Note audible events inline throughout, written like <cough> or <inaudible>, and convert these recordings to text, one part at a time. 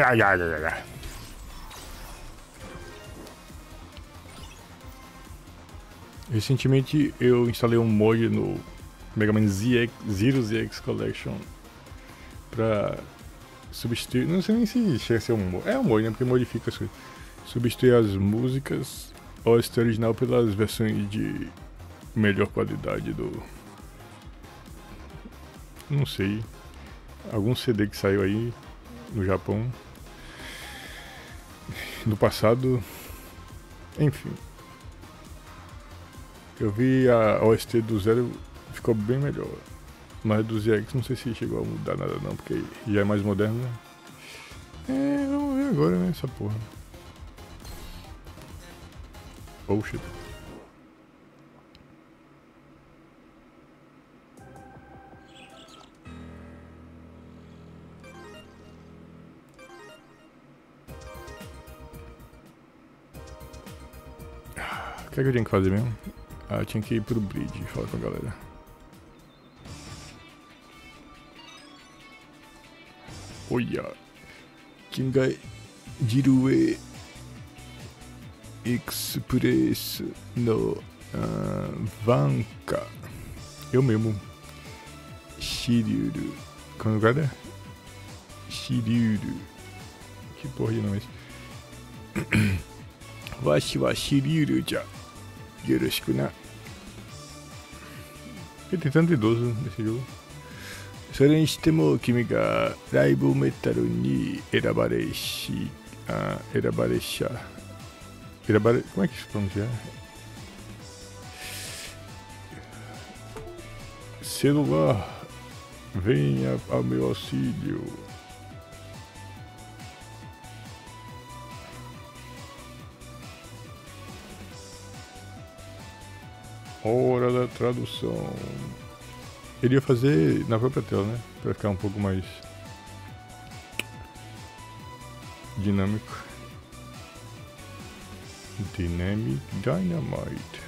ai, ai, ai, ai, ai. Recentemente eu instalei um mod no Mega Man ZX, Zero ZX Collection pra substituir. Não sei nem se chega a ser um mod. É um mod, né? Porque modifica as coisas. Substituir as músicas OST original pelas versões de melhor qualidade do. Não sei. Algum CD que saiu aí no Japão. No passado. Enfim. Eu vi a OST do Zero ficou bem melhor. Mas do ZX não sei se chegou a mudar nada não, porque já é mais moderno, né? É, vamos ver agora, né, essa porra. Oh que é que eu tinha que fazer mesmo? Ah, eu tinha que ir pro bridge falar com a galera. Olha. Kingai Jirue Express no uh, Vanka. Eu mesmo. Shiryu. Como é que é? Shiryu. Que porra de nome é esse? <coughs> Washi wa Shiryu よろしくな。え、手探偵どうするんですよ？それにしても君がライブメタルに選ばれし、あ選ばれしゃ。選ばれ、コマキスポンジャー。セドが、ヴェンヤ・アミオ・シーリュー。Hora da tradução. Ele ia fazer na própria tela, né? Pra ficar um pouco mais dinâmico. Dynamic Dynamite.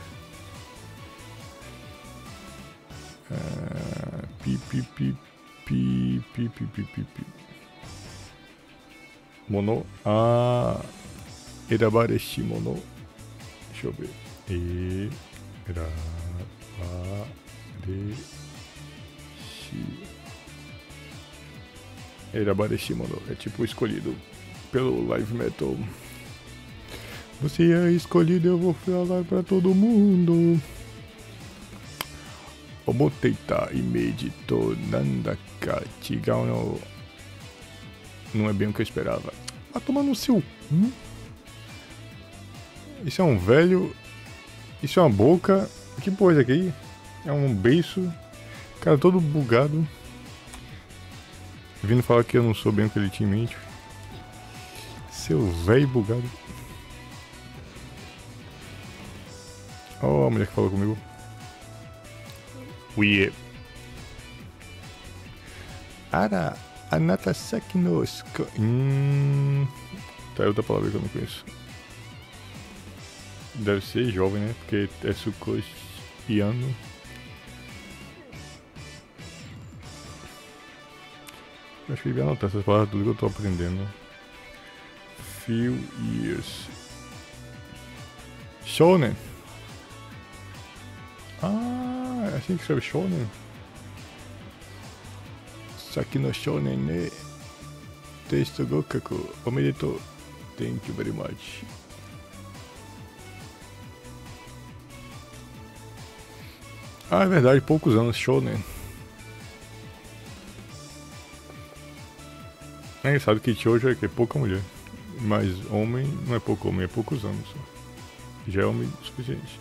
Uh, pi, pi, pi, pi, pi, pi, pi, pi, pi. Mono. Ah. Erabareshi mono. Deixa eu ver. E. Erabareshi. Erabareshi mono. É tipo escolhido pelo Live Metal. Você é escolhido, eu vou falar pra todo mundo. Omoteita image to nandaka chigau no... Não é bem o que eu esperava. Ah, toma no seu cu. Isso é um velho... Isso é uma boca... Que porra é aqui? É um beiço... Cara, todo bugado. Vindo falar que eu não sou bem o que ele tinha em mente. Seu velho bugado. Ó, oh, a mulher que falou comigo. Uie. Ara, anata saki no. Hum... Tá, é outra palavra que eu não conheço. Deve ser jovem, né? Porque é Sukoshi-ano. Acho que devia anotar essas palavras tudo que eu tô aprendendo. Few years. Shonen. Ah, é assim que escreve Shonen. Saki no Shonen ne. Texto gokaku. Omedetou. Thank you very much. Ah, é verdade, poucos anos, show, né? É engraçado que hoje é que é pouca mulher. Mas homem não é pouco homem, é poucos anos. Já é homem o suficiente.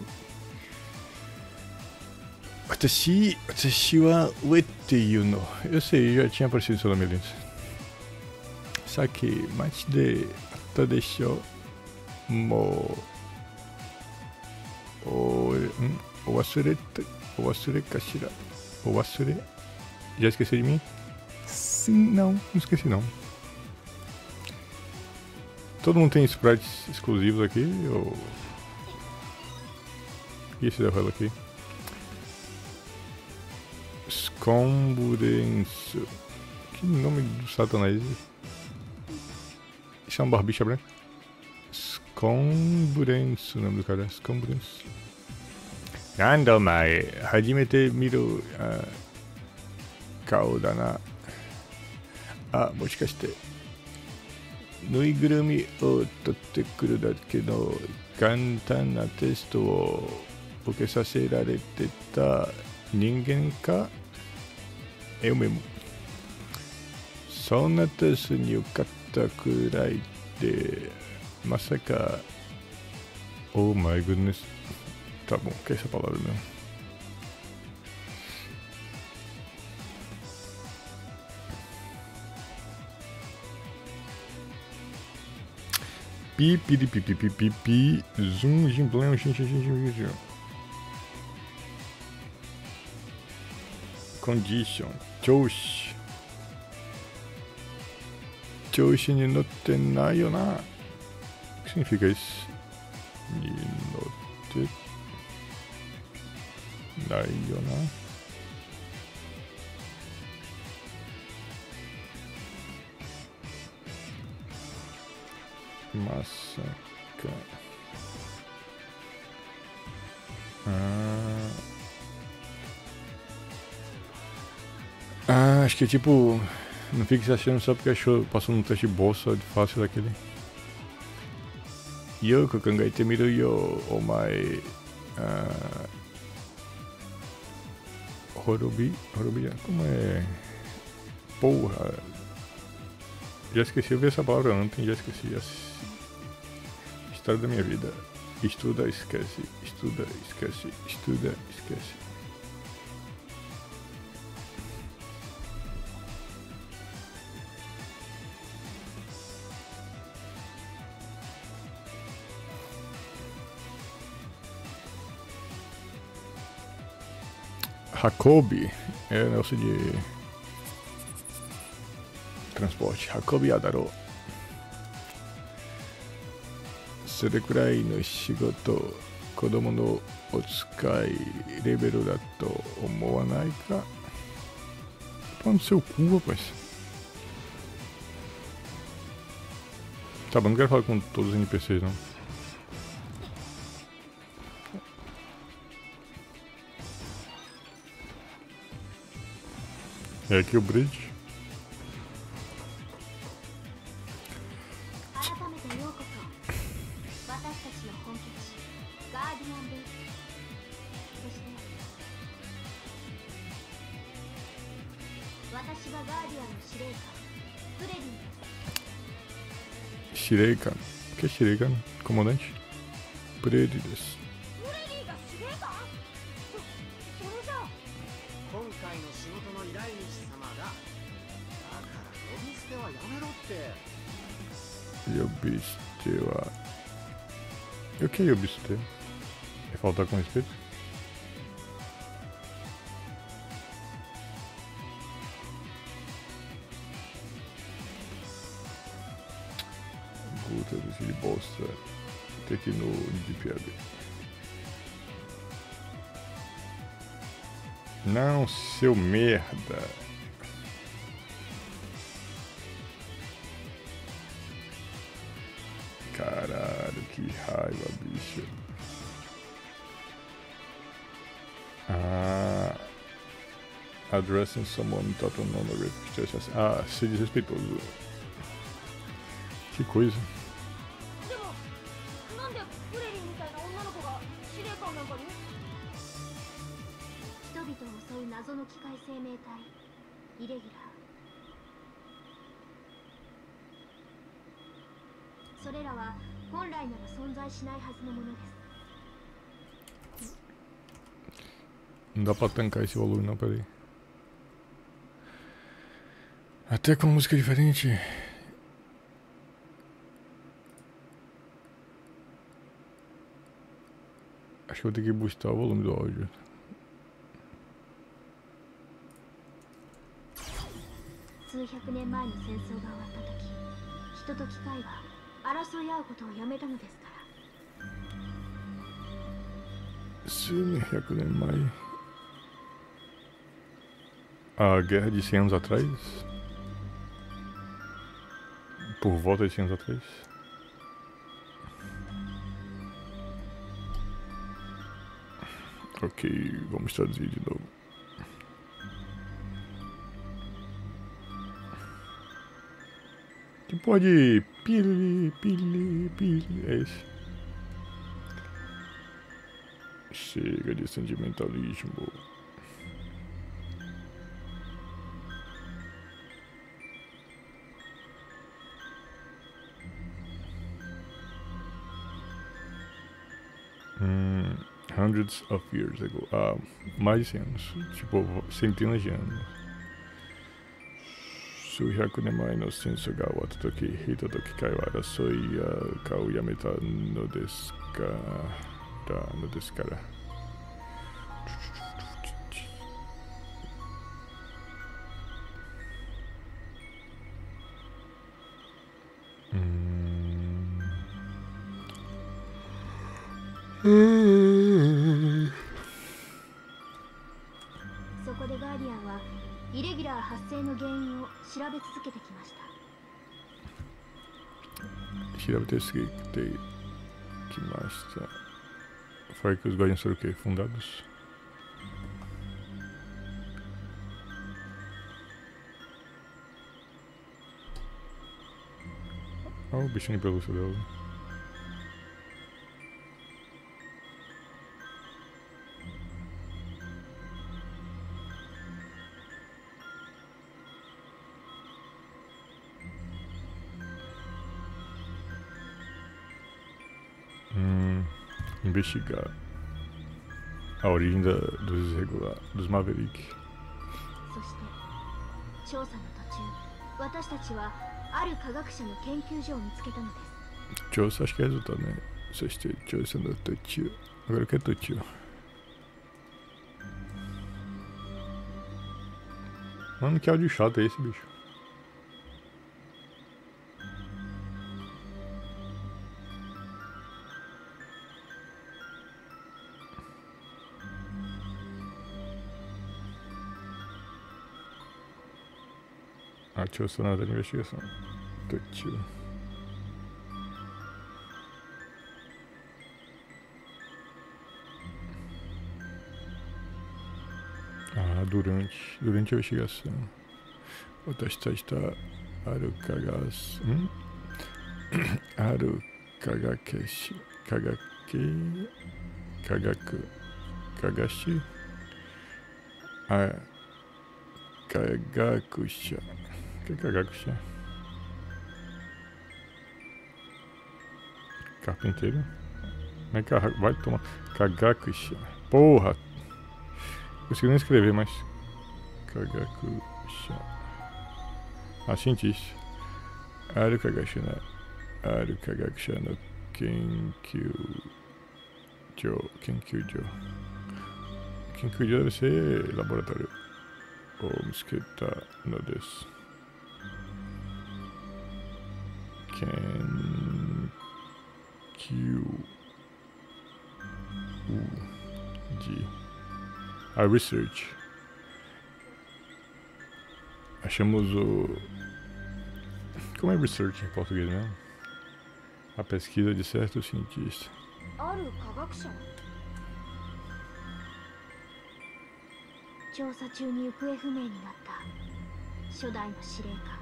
Watashi, watashi wa uete yuno. Eu sei, já tinha aparecido seu nome antes. Saki, machi de atta desho. Mo... O... Hum, o wasurete. O Asure Kashira. O Asure. Já esqueceu de mim? Sim, não. Não esqueci não. Todo mundo tem sprites exclusivos aqui? Ou... E esse derrelo aqui? Scomburensu. Que nome do satanás Isso é um barbicha branco? Scomburensu, o nome do cara. Scomburensu. なんだお前、初めて見る顔だな。あ、もしかして、ぬいぐるみを取ってくるだけの簡単なテストを受けさせられてた人間か？Eu mesmo. Só na testa に受かったくらいで、まさか、Oh my goodness. Tá bom, que é essa palavra mesmo. Pi, pi, pi, pi, pi, pi, pi, zoom, gimblão, gente, gente, gente. Condition, choice. Choice ni no tenai yo na. O que significa isso? Ni no tenai. Daí ó, não. Massacre. Ah. ah, acho que é tipo. Não fique se achando só porque achou, passou no teste de bolsa de fácil daquele. Yoko kangaite miru yo, omae. Oh ah. Horobi. Horobi, como é? Porra. Já esqueci, eu vi essa palavra ontem, já esqueci. História da minha vida. Estuda, esquece. Estuda, esquece. Estuda, esquece. Jacobi, é negócio de transporte. Jacobi Adaro. Serekurai no shigoto, kodomo no to? Pô, no seu cu, rapaz. Tá bom, não quero falar com todos os NPCs, não. É aqui o bridge. Shireikan. O que é Shireikan? Comandante? Predides. se abster. É faltar com respeito? Puta, filho bosta. Tem aqui no DPAB. Não, seu merda. Addressing someone total non Ah, ser desrespeitoso. Que coisa. Não dá pra tancar esse volume não, peraí. Até com música diferente. Acho que vou ter que boostar o volume do áudio. Sim, 100年前。a guerra de 100 anos atrás. Por volta de 100 anos atrás. Ok, vamos traduzir de novo. Que pode pile, pile, pile, é. Chega de sentimentalismo. Hum, hundreds of years ago. Ah, mais de 100 anos. Tipo, centenas de anos. Suhyaku nemai no senso ga wata toki hita toki kai wa arasoi ya kau yameta no desu ka da no desu kara. texto que, que tem. Que mais tá? Foi que os Guardiões foram o quê? Fundados? Olha o bichinho de pelúcia dela. investigar a origem da, dos irregular, dos Maverick. そして調査の途中私たちはある科学者の研究 Чувство надо не вещи, ясно. Ты чего? ああ、ドルンチ、ドルンチはしやす。私たちとあるかが、ん？あるかがけし、かがけ、かがく、かがし、あ、かがくしゃ。Kagashi. A. Kagakusha. Que é Kagakusha? Carpinteiro? Não é carra- Vai tomar. Kagakusha. Porra! Consegui nem escrever, mas. Kagakusha. Ah, cientista. Aru Kagashina. Aru Kagakusha no Kenkyu. Jo. Kenkyu Jo. Kenkyu Jo deve ser laboratório. Ou mosqueta no desu. Kenkyu. U. De. A research. Achamos o. Como é research em português mesmo? A pesquisa de certo cientista. ある科学者調査中に行方不明になった初代の司令官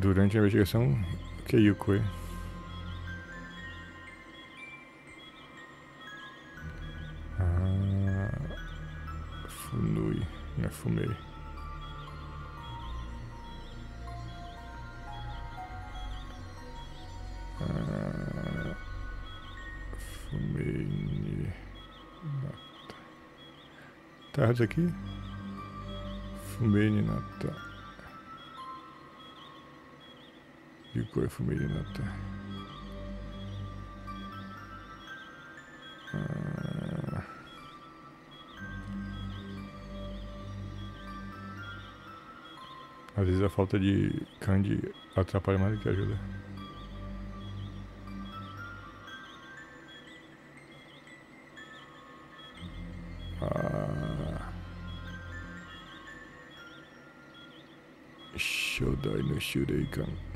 Durante a investigação, Keiyukue. Ah, Funui, não é Fumei. Ah, Fumei errado isso aqui? Fumei ni Nata. Ni Nata. Ah, Às vezes a falta de kanji atrapalha mais do que ajuda. Ah. Shodai no Shureikan. Ok.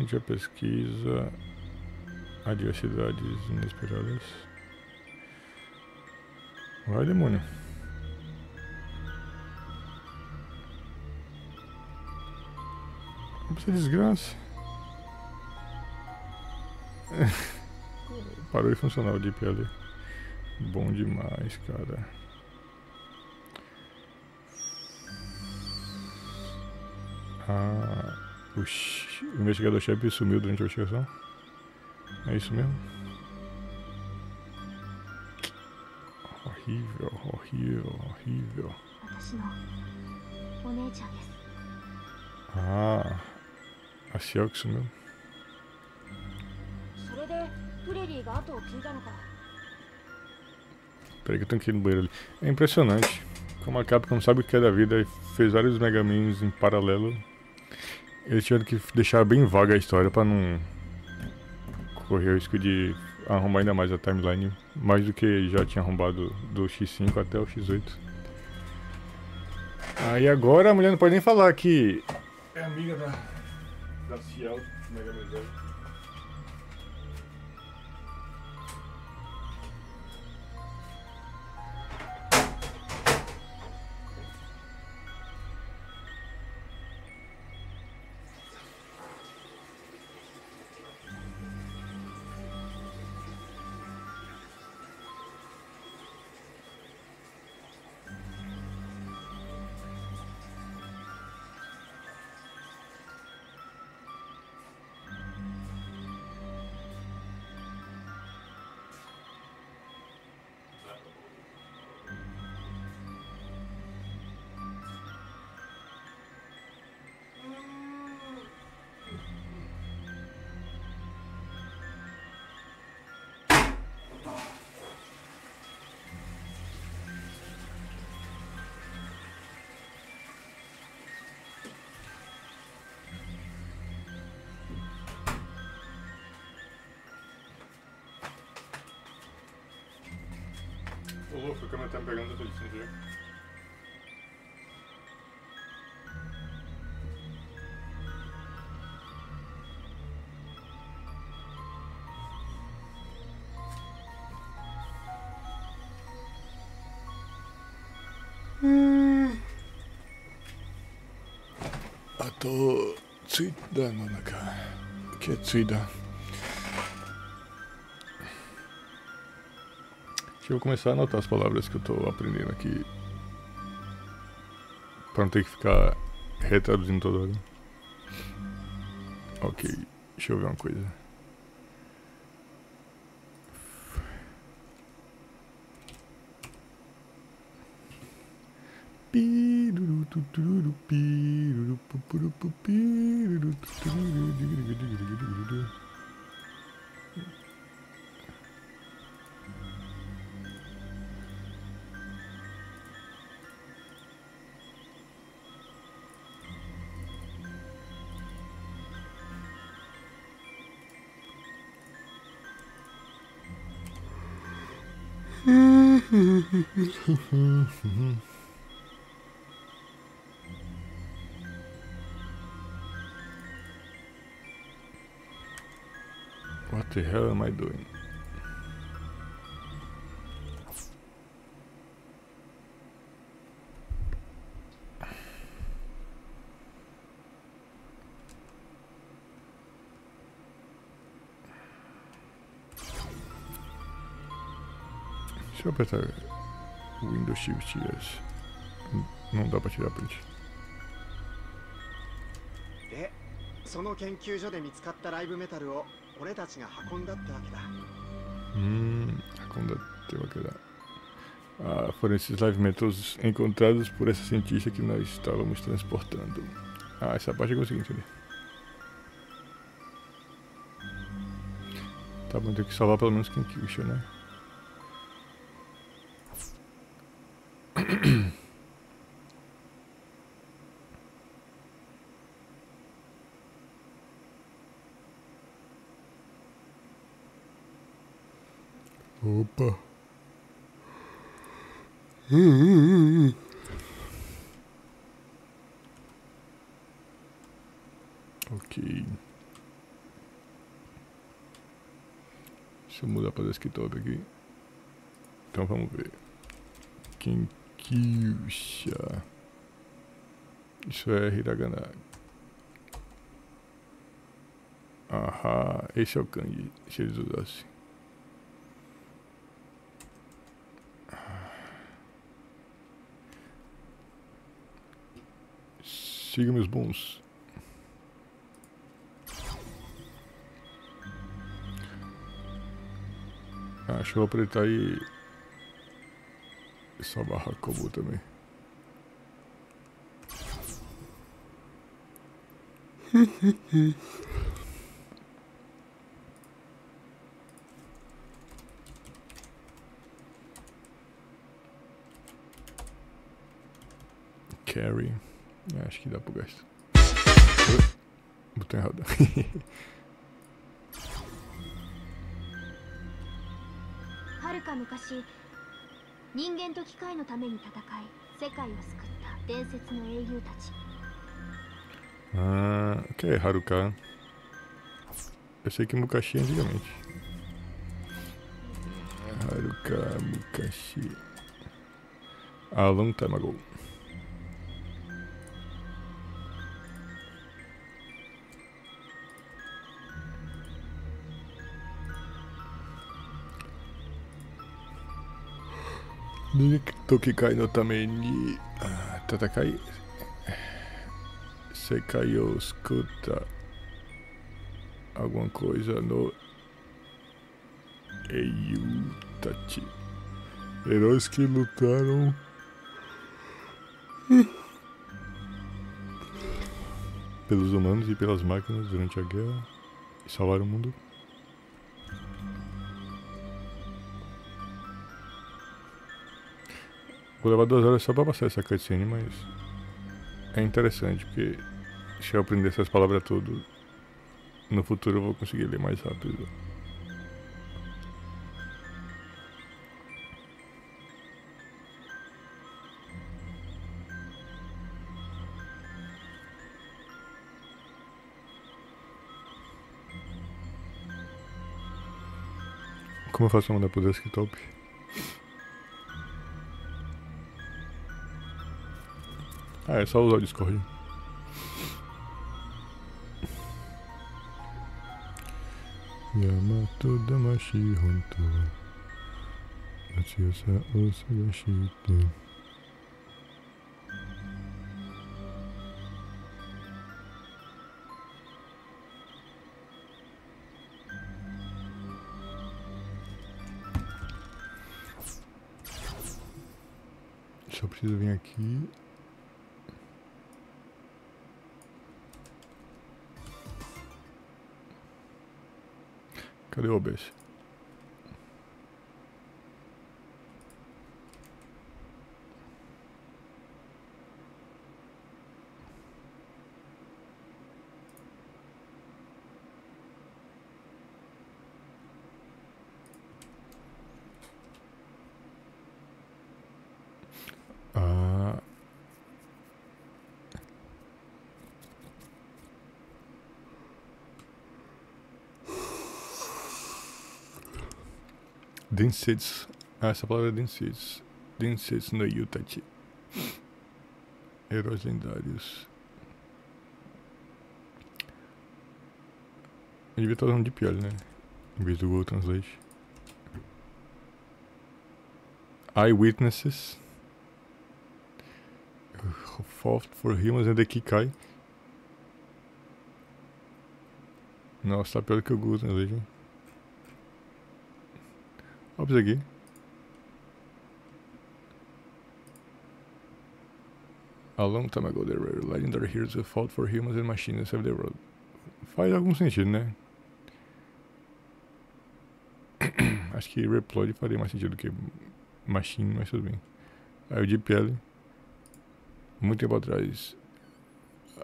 Durante a pesquisa, adversidades inesperadas. Vai, demônio. Essa desgraça. <laughs> Parou de funcionar o DP ali. Bom demais, cara. Ah, o, investigador-chefe sumiu durante a investigação? É isso mesmo? Horrível, horrível, horrível. Ah, a Ciel que sumiu. Peraí que eu tenho que ir no banheiro ali. É impressionante como a Capcom sabe o que é da vida e fez vários Megamins em paralelo. Eles tiveram que deixar bem vaga a história pra não correr o risco de arrombar ainda mais a timeline. Mais do que já tinha arrombado do X5 até o X8. Aí agora a mulher não pode nem falar que é amiga da, da Ciel, Mega Man pegando todo isso dia. Hum. A to ツイッターの中、けツイだ。Deixa eu começar a anotar as palavras que eu tô aprendendo aqui. Pra não ter que ficar retraduzindo toda hora. Ok, deixa eu ver uma coisa. <laughs> What the hell am I doing? Deixa eu apertar Windows Shift S. Não dá pra tirar print. で、その研究所で見つかったライブメタルを俺たちが運んだってわけだ。Hum, Hakunda tem aquela. Ah, foram esses live metals encontrados por essa cientista que nós estávamos transportando. Ah, essa parte eu consegui entender. Tá bom, tem que salvar pelo menos quem Kyushu, né? Aqui. Então vamos ver. Kenkyusha. Isso é hiragana. Ahá, esse é o kanji, se eles usassem. Siga meus bons. Acho que eu vou apertar e essa barra acabou também. <laughs> Carry. Acho que dá pro gasto. Botão errado. <laughs> か昔人間と機械のために戦い世界を救った伝説の英雄たち Ah, o que é Haruka? Eu sei que Mukashi antigamente. Haruka Mukashi. A long time ago. Tokikai no tame ni ah, tatakai Sekai ou escuta alguma coisa no Eiyutachi. Heróis que lutaram pelos humanos e pelas máquinas durante a guerra e salvaram o mundo. Vou levar duas horas só pra passar essa cutscene, mas é interessante porque se eu aprender essas palavras tudo, no futuro eu vou conseguir ler mais rápido. Como eu faço mandar pro desktop? Ah, é só usar o Discord. Yamato Damashi Honto Matsuyasa Osagashite Só preciso vir aqui Cadê o Obes? Ah. Densetsu. Ah, essa palavra é Densetsu. Densetsu no Yutachi. Heróis lendários. Eu devia estar usando de pior, né? Em vez do Google Translate. Eyewitnesses. Fought for Humans and the Kikai. Nossa, tá pior que o Google Translate. hein? Isso aqui. A long time ago, there were legendary heroes who fought for humans and machines and saved the world. Faz algum sentido, né? <coughs> Acho que Reploid faria mais sentido do que Machine, mas tudo bem. Aí o DeepL, muito tempo atrás,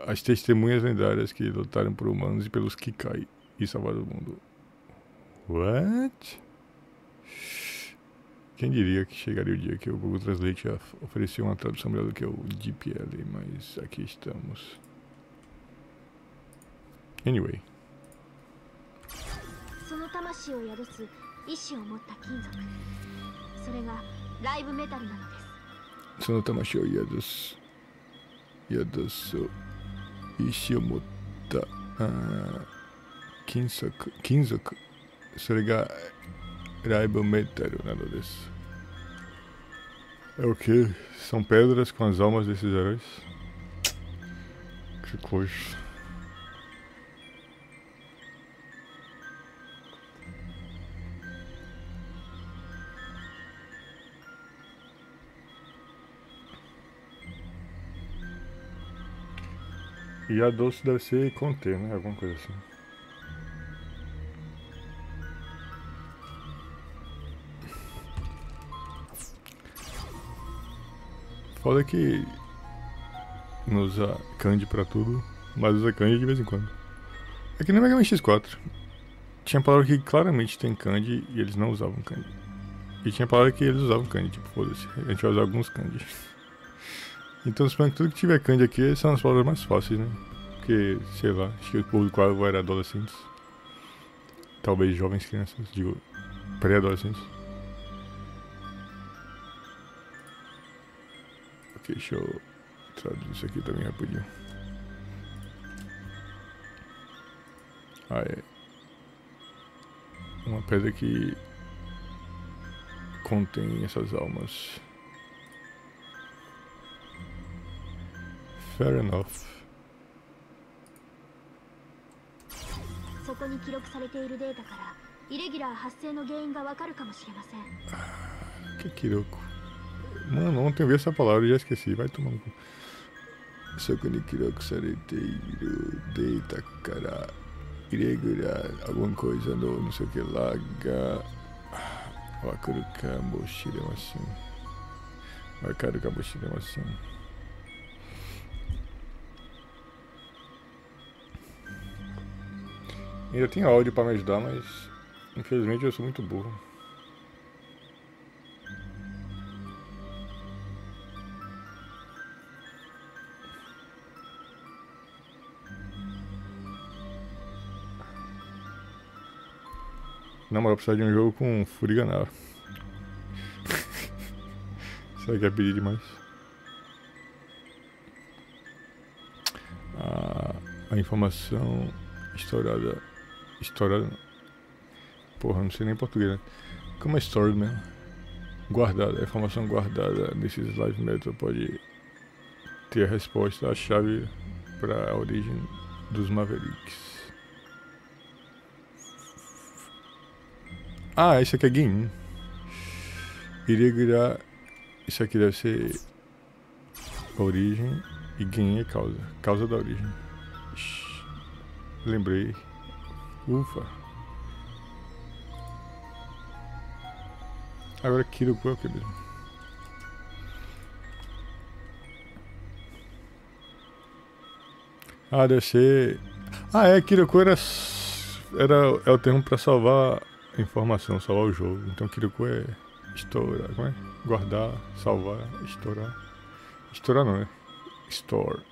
as testemunhas lendárias que lutaram por humanos e pelos Kikai e salvaram o mundo. What? Quem diria que chegaria o dia que o Google Translate ia oferecer uma tradução melhor do que o DeepL, mas aqui estamos. Anyway. その魂を宿す意志を持った金属それがライブメタルなのですその魂を宿す宿す意志を持ったあー金属金属それが ライブメタルなのです É o que? São pedras com as almas desses heróis? Que coisa. E a doce deve ser conter, né? Alguma coisa assim. Foda que não usa candy pra tudo, mas usa candy de vez em quando. Aqui no Mega Man X4 tinha palavra que claramente tem candy e eles não usavam candy. E tinha palavra que eles usavam candy, tipo, foda-se, a gente vai usar alguns candy. <laughs> Então suponho que tudo que tiver candy aqui são as palavras mais fáceis, né? Porque, sei lá, acho que o público-alvo era adolescentes. Talvez jovens crianças, digo, pré-adolescentes. deixa eu traduzir isso aqui também rapidinho. Ah, é. Uma pedra que contém essas almas. Fair enough. そこに記録されているデータからイレギュラー発生の原因がわかるかもしれません Que quiroco. Mano, ontem eu vi essa palavra e já esqueci. Vai ni quiroco sareteiru deita cara. Irregular, alguma coisa no não sei o que lá. Ga. Wakaru ka moshiremasen. Wakaru ka moshiremasen. Ainda tem áudio pra me ajudar, mas infelizmente eu sou muito burro. Na moral, precisar de um jogo com Furiganaro. <laughs> Será que é pedir demais? A, a informação estourada. Estourada. Porra, não sei nem português, né? Como é stored mesmo? Guardada. A informação guardada nesses live metal pode ter a resposta, a chave para a origem dos Mavericks. Ah, esse aqui é Gin. Irregular. Isso aqui deve ser origem e Gin é causa. Causa da origem. Lembrei. Ufa. Agora Kiruku é o que mesmo? Ah, deve ser. Ah, é, Kiruku era. era é o termo pra salvar informação, salvar o jogo. Então Kirikou é estourar, como é? Guardar, salvar, estourar. Estourar não, é? Store.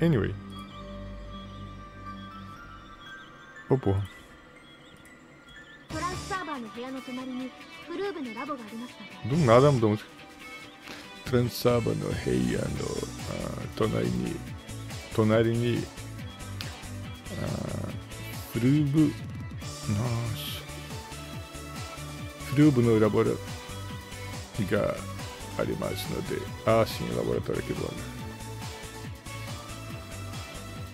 Anyway. Ô oh, porra. Do nada mudou a música. Transaba no Heia ah, Tonarini Tonarini ni ah, にプルーブのラボがありますので Do nada mudou a música. Transaba no Reia no ah, Tonari ni Tonari ni ah, Frubu Nossa Frubu no laboratório ga arimasu no de Ah sim, o laboratório aqui do lado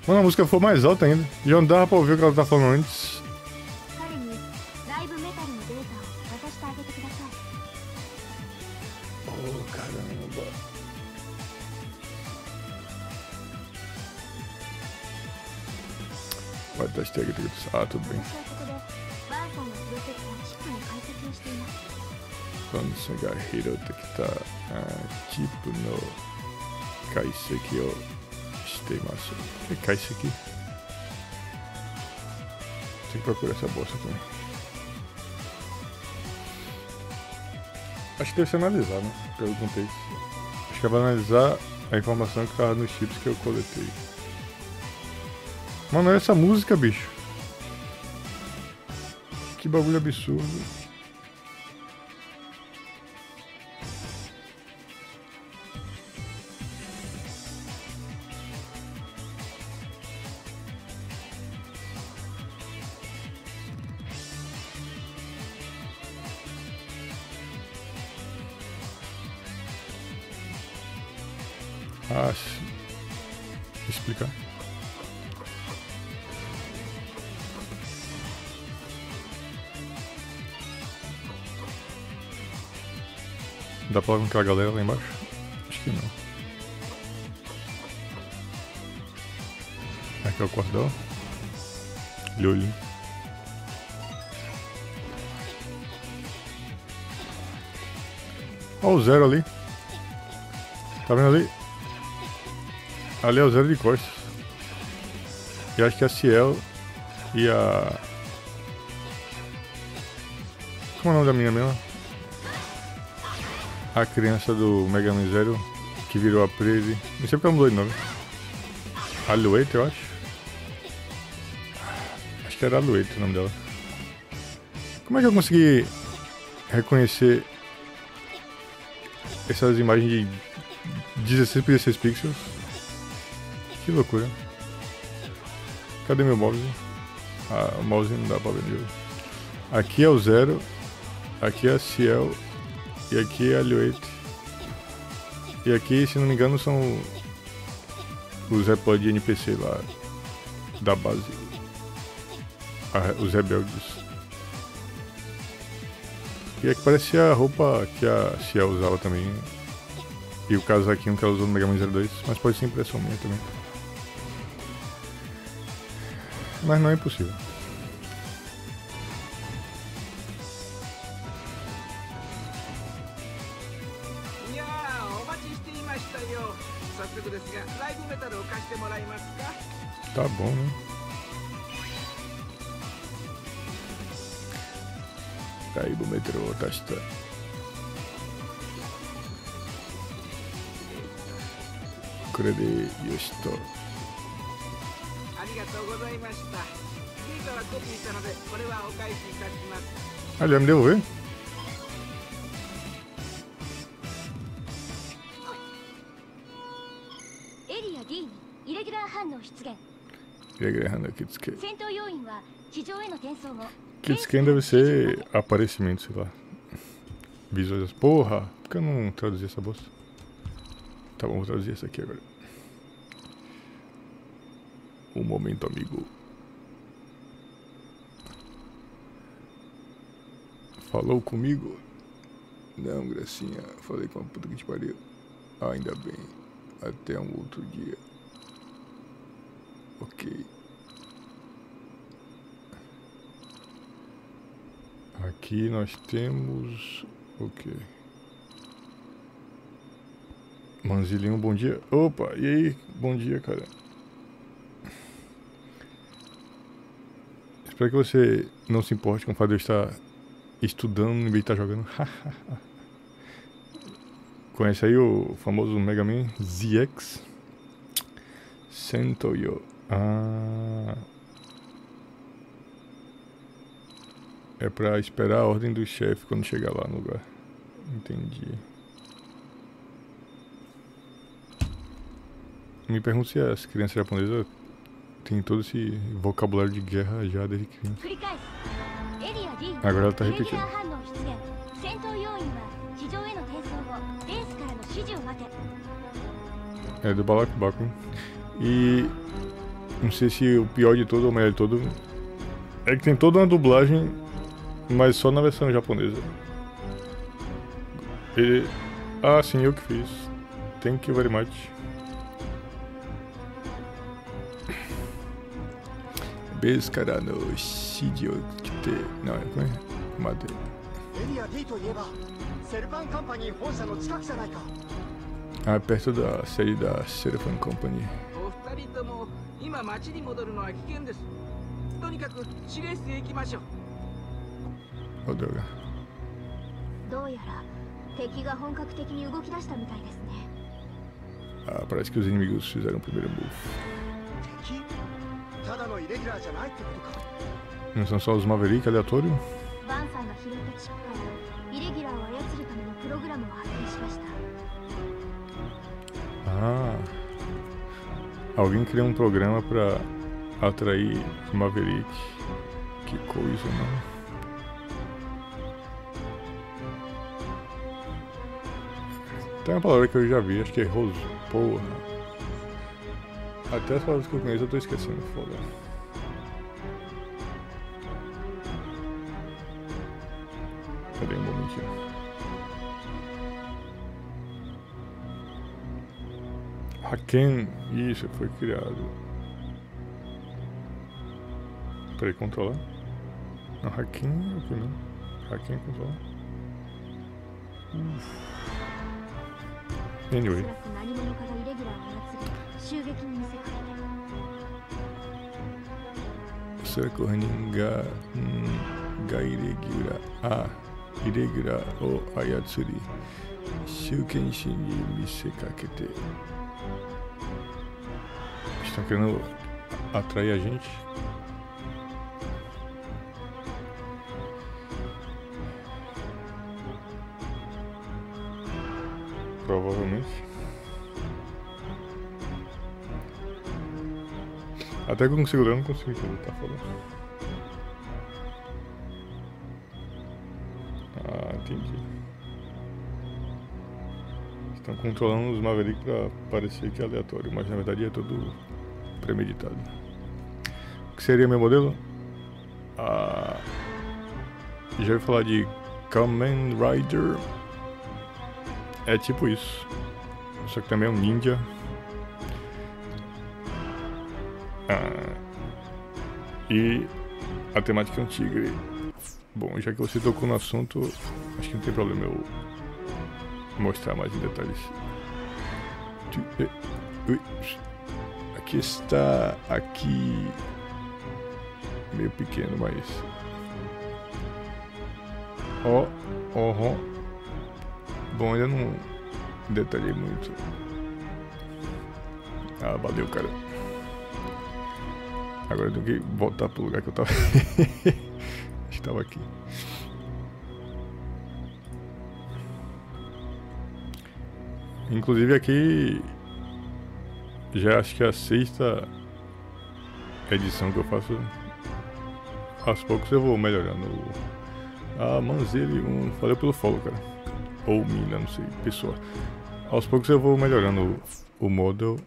Mano, a música foi mais alta ainda Já não dava pra ouvir o que ela tá falando antes 彼にライブメタルのデータを渡してあげてください Oh caramba Vai dar hashtag aqui. Ah, tudo bem. Quando chegar Hirota que tá ah, tipo no Kaiseki o Shitemasu. Que Kaiseki? Tem que procurar essa bolsa também. Acho que deve ser analisar, né? Pelo. Acho que vai analisar a informação que tava nos chips que eu coletei. Mano, olha essa música, bicho. Que bagulho absurdo. Falar com aquela galera lá embaixo? Acho que não. Aqui é o cordão. Lhulho. Olha o zero ali. Tá vendo ali? Ali é o zero de costas. E acho que a Ciel e a. Como é o nome da minha mesmo? A criança do Mega Man Zero que virou a Prezi. Não sei porque mudou de nome. Aluete, eu acho. Acho que era Aluete o nome dela. Como é que eu consegui reconhecer essas imagens de 16 por 16 pixels? Que loucura. Cadê meu mouse? Ah, o mouse não dá pra ver nele. Aqui é o zero. Aqui é a Ciel. E aqui é a Lhuete. E aqui, se não me engano, são os repórteres de NPC lá da base. Os rebeldes. E aqui parece a roupa que a Ciel usava também. E o casaquinho que ela usou no Mega Man 02. Mas pode ser impressão minha também. Mas não é impossível. Tá bom, né? Caiu do metrô, tá ありがとうございましたはいたしますあエリア D にイレギュラー反応出現。Regra errando aqui, Kitsuken. Deve ser aparecimento, sei lá. Visualização. Porra, por que eu não traduzi essa bolsa? Tá bom, vou traduzir essa aqui agora. Um momento, amigo. Falou comigo? Não, gracinha. Falei com a puta que te pariu. Ainda bem. Até um outro dia. Ok. Aqui nós temos. O quê? Manzilinho, bom dia. Opa, e aí? Bom dia, cara. Espero que você não se importe com o fato de estar estudando em vez de estar jogando. <laughs> Conhece aí o famoso Mega Man ZX? Sentoyo. Ah. É pra esperar a ordem do chefe quando chegar lá no lugar. Entendi. Me pergunto se as crianças japonesas têm todo esse vocabulário de guerra já desde criança. Agora ela tá repetindo. É do Balacobaco. E não sei se o pior de tudo ou o melhor de tudo é que tem toda uma dublagem, mas só na versão japonesa. E, ah, sim, eu que fiz. Thank you very much. Beijo, cara, no Shidio Kite. Não, como é? Mate. エリア D といえばセルパンカンパニー本社の近くじゃないか Ah, perto da sede da Seraphim Company. 二人とも今町に戻るのは危険です。とにかく司令室へ行きましょう。どうやら敵が本格的に動き出したみたいですね。ああ parece que os inimigos fizeram o primeiro move ただのイレギュラーじゃないってことか。Não são só os Maverick aleatório? Ah. Alguém criou um programa pra atrair Maverick. Que coisa, mano. Tem uma palavra que eu já vi, acho que é roso. Porra. Até as palavras que eu conheço eu tô esquecendo, foda. Cadê um momentinho? Haken, isso, foi criado. Peraí, controlar? Não, Haken é o que não? Haken controlar? Uf. お Anyway, そらく何者かがイレギュラーを操り襲撃に見せかけて Estão querendo atrair a gente? Provavelmente. Até que eu consigo ler, eu não consigo entender, tá. Ah, entendi. Estão controlando os Maverick pra parecer que é aleatório, mas na verdade é tudo premeditado. O que seria meu modelo? Ah, já ouvi falar de Kamen Rider. É tipo isso. Só que também é um ninja. Ah, e a temática é um tigre. Bom, já que você tocou no assunto, acho que não tem problema eu mostrar mais em detalhes. Aqui está. Aqui. Meio pequeno, mas. Ó, ó, ó. Bom, ainda não detalhei muito. Ah, valeu, cara. Agora eu tenho que voltar pro lugar que eu tava. <laughs> Acho que tava aqui. Inclusive aqui já acho que é a sexta edição que eu faço. Aos poucos eu vou melhorando. Ah, Manzeli, um, valeu pelo follow, cara. Ou mina, não sei, pessoa. Aos poucos eu vou melhorando o, o model.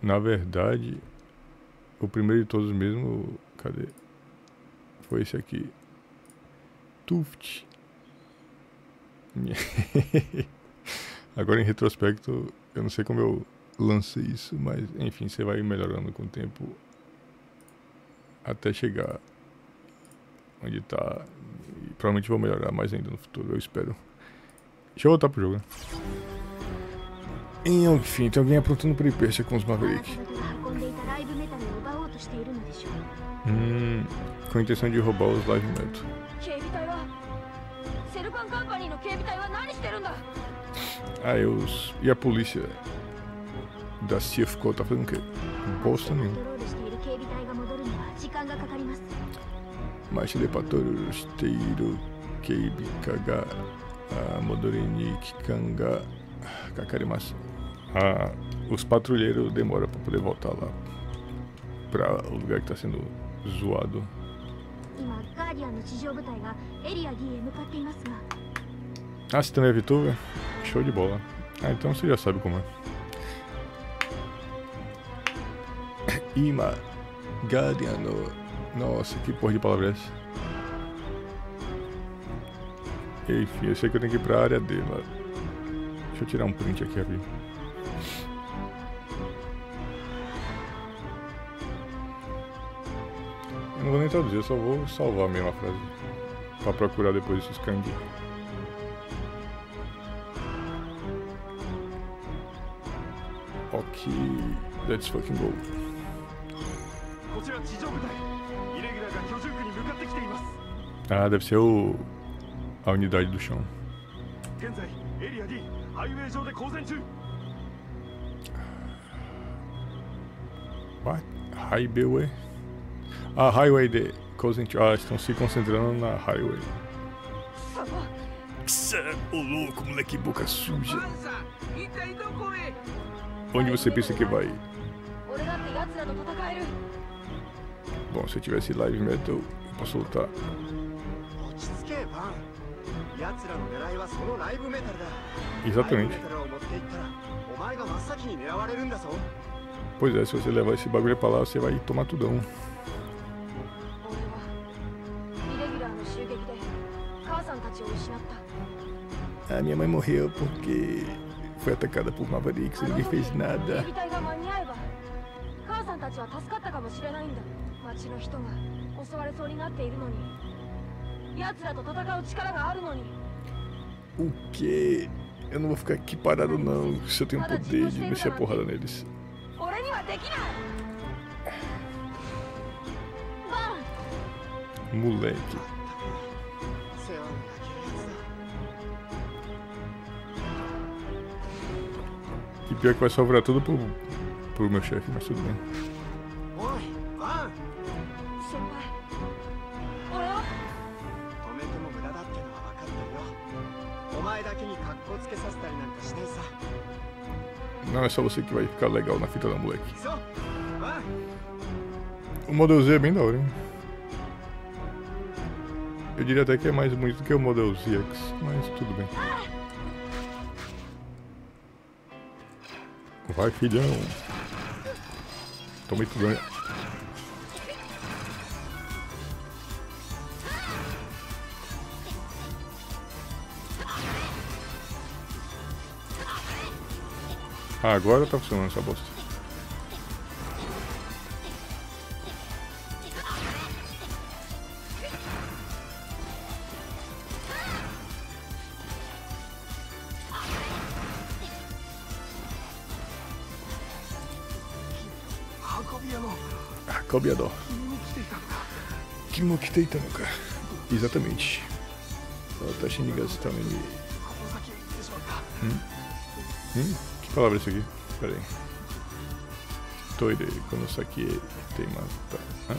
Na verdade, o primeiro de todos mesmo, cadê? Foi esse aqui. Tuft. <laughs> Agora em retrospecto, eu não sei como eu lança isso, mas enfim, você vai melhorando com o tempo até chegar onde tá. E provavelmente vou melhorar mais ainda no futuro, eu espero. Deixa eu voltar pro jogo. Né? Enfim, tem alguém aprontando por hipercha com os Maverick. Hum, com a intenção de roubar os Live Metal. Ah, eu... E a polícia? da CFCO tá fazendo o quê? Bosta nenhuma. Mas telepatoro, esteiro, keibi, kaga, modore ni, kikanga, kakarimasu. Ah, os patrulheiros demoram pra poder voltar lá. Pra o lugar que tá sendo zoado. Ah, se também é VTuber? Show de bola. Ah, então você já sabe como é. Ima Guardian. Nossa, que porra de palavra é essa? Enfim, eu sei que eu tenho que ir pra área D. Deixa eu tirar um print aqui, aqui. Eu não vou nem traduzir, eu só vou salvar a mesma frase. Pra procurar depois esses kanji. Ok, let's fucking go. こちら地上部隊イレギュラーが居住区に向かってきています。ああ、でしょアウニダイドション現在エリア D ハイウェイ上で交戦中。What? ハイビウェイあハイウェイで交戦中ああ、人のシーコンセントランナーハイウェイお louco moleque boca suja! Onde você pensa que vai? Bom, se eu tivesse live metal, eu posso lutar. Exatamente. Pois é, se você levar esse bagulho pra lá, você vai tomar tudão. A minha mãe morreu porque foi atacada por Mavericks e ninguém fez nada. 備隊が間に合えば母さんたちは助かったかもしれないんだ町の人が襲われそうになっているのに奴らと戦う力があるのに O quê? Eu não vou ficar aqui parado não, se eu tenho poder de mexer a porrada neles. 俺にはできないバン Moleque. 世話の焼けるやつだ E pior que vai sobrar tudo pro, pro meu chefe, mas tudo bem. Não é só você que vai ficar legal na fita da moleque. O Model Z é bem da hora, hein? Eu diria até que é mais bonito que o Model ZX, mas tudo bem. Vai, filhão. Tô muito grande. Ah, agora tá funcionando essa bosta. Calbiador. Kimoquiteita no cara. Exatamente. Watashi ni gasu tame ni. Hum? Hum? Palavra é isso aqui? Pera aí. Quando saque tem mata. Ah?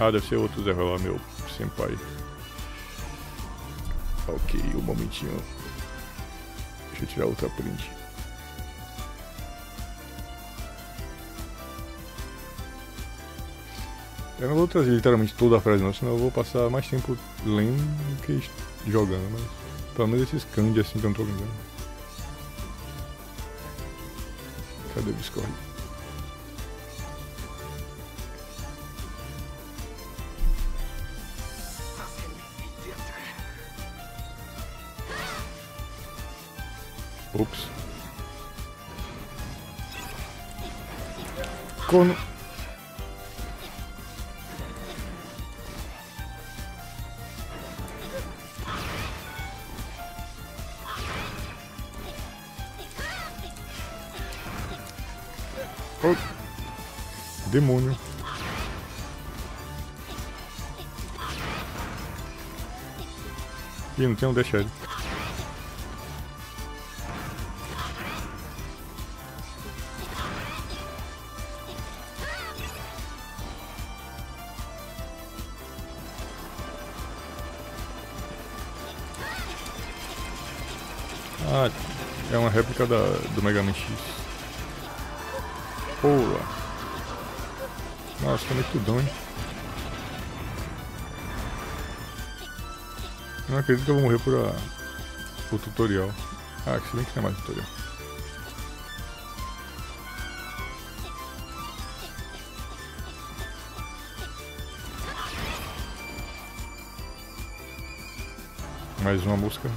ah, deve ser outro Zé lá, meu senpai. Ok, um momentinho. Deixa eu tirar outra print. Eu não vou trazer literalmente toda a frase não, senão eu vou passar mais tempo lendo do que jogando, mas pelo menos esses kanji assim que eu não tô lembrando. Cadê o Discord? Demônio. Ih, não tem um deixar ele. Ah, é uma réplica da, do Mega Man X. Nossa, tá muito tudão, hein? Não acredito que eu vou morrer por a, o tutorial. Ah, que se bem que tem mais tutorial. Mais uma música.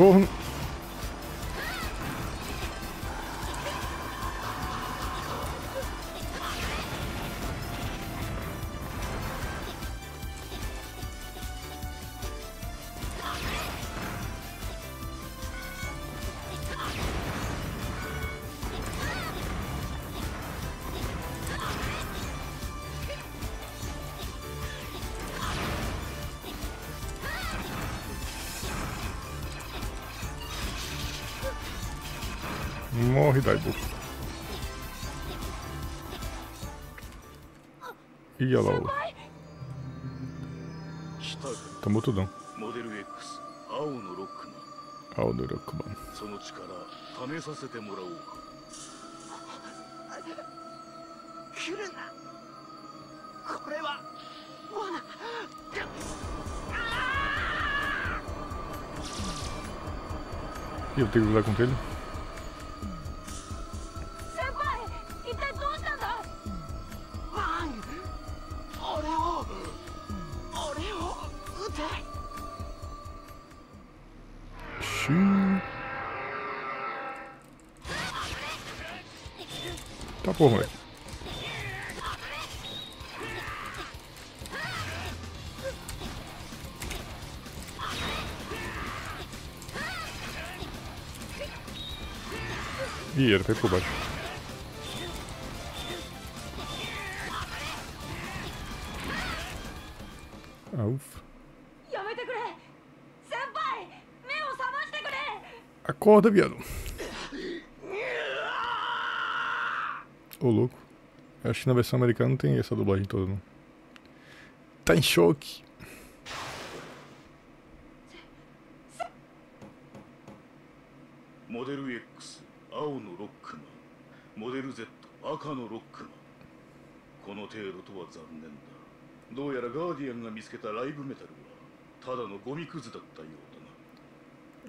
Corno. Ih, olha lá. o- 来たか Tomou tudão. モデル X 青のロックマン Ah, o Durokuban. その力試させてもらおうか来るなこれは罠 Ih, eu tenho que lutar contra ele? Sai por baixo. Ah, ufa. Acorda, viado. Ô, oh, louco. Acho que na versão americana não tem essa dublagem toda, não. Tá em choque.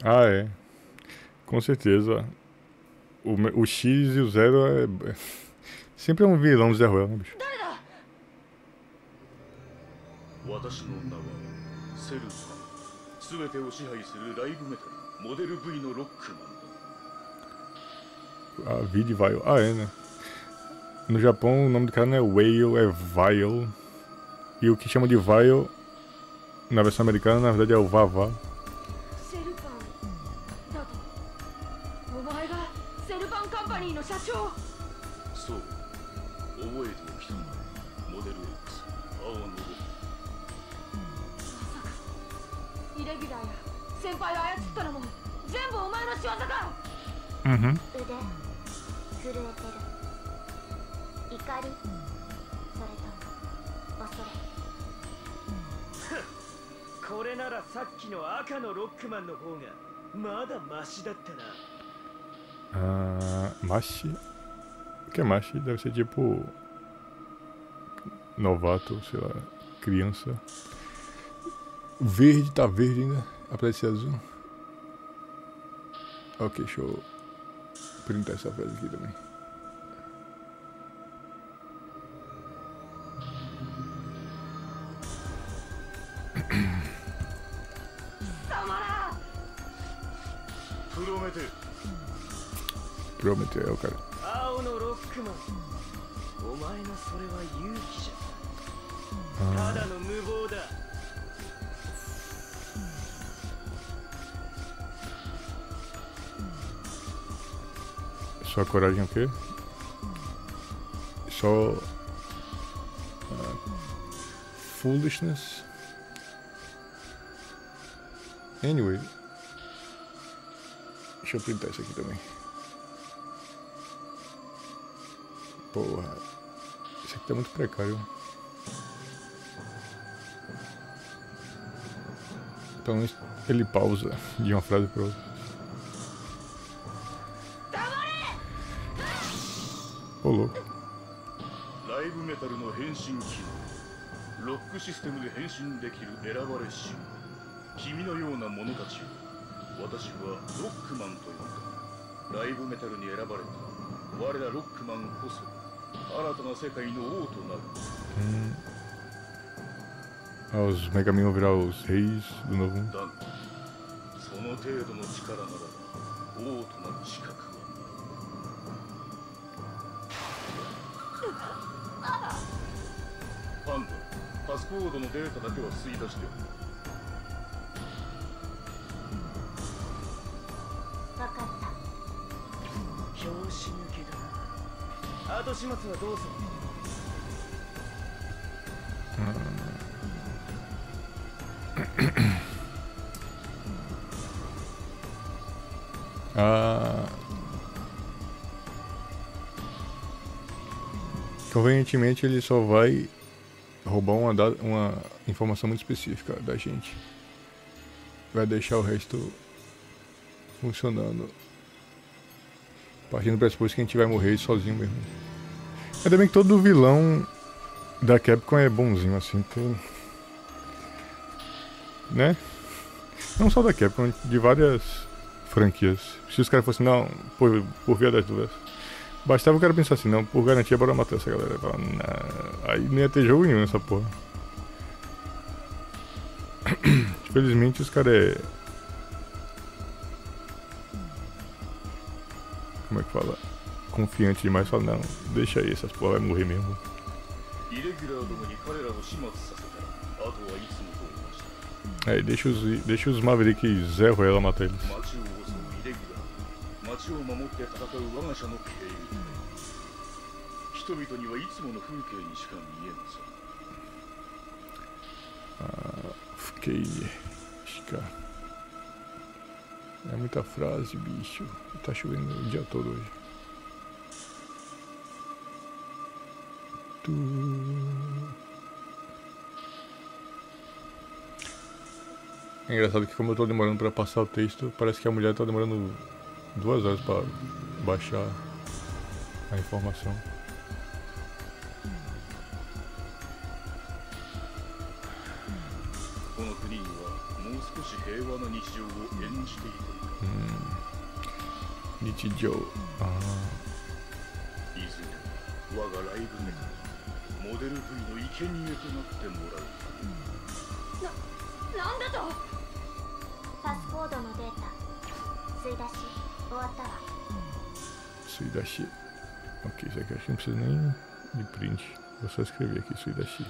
Ah, é. Com certeza. O, o X e o Zero é. <laughs> Sempre é um vilão do Zé Ruel, né, bicho? A vide Vile. Ah, é, né? No Japão, o nome do cara não é Whale, é Vile. E o que chama de Vile na versão americana, na verdade, é o Vavá. Deve ser tipo. Novato, sei lá, criança. Verde, tá verde ainda. Aparece azul. Ok, deixa eu printar essa frase aqui também. Prometeu, é cara. 青のロックマンお前のそれは勇気じゃただの無謀だ Só coragem o quê? Só. ah, foolishness. Anyway. Deixa eu printar isso aqui também. Isso aqui tá muito precário. Pelo menos ele pausa de uma frase para outra. Ô louco. ライブメタルの変身機能ロックシステムで変身できる選ばれし君のような者たちを私はロックマンと呼んだライブメタルに選ばれた我らロックマンこそ 新たな世界の王となる。Ah, os Mega Man vão virar os reis do novo mundo. だがその程度の力ならば王となる資格はパンダパスコードのデータだけは吸い出しておく Ah. 始末はどうするあ Convenientemente ele só vai roubar uma, uma informação muito específica da gente. Vai deixar o resto funcionando. Partindo do pressuposto que a gente vai morrer sozinho mesmo. Ainda bem que todo vilão da Capcom é bonzinho assim, que... né? Não só da Capcom, de várias franquias. Se os caras fossem, não, por, por via das dúvidas. Bastava o cara pensar assim, não, por garantia, bora matar essa galera. Fala, Aí não ia ter jogo nenhum nessa porra. <coughs> Infelizmente os caras é. Como é que fala? confiante demais, fala, não, deixa aí, essas porra vai morrer mesmo. Aí é, deixa os, deixa os Mavericks Zé Ruela matar eles. Ah, fiquei. Ah, é muita frase, bicho. Tá chovendo o dia todo hoje. Tu É engraçado que como eu tô demorando para passar o texto, parece que a mulher tá demorando duas horas para baixar a informação. Hum. Nichijou. Ah. モデル V の生贄となってもらうため、うん、ななんだとパスコードのデータ吸い出し終わったわ、吸い出し ok, zagraliśmy przez no i, i print, bo se skrywi jakieś sobie da się.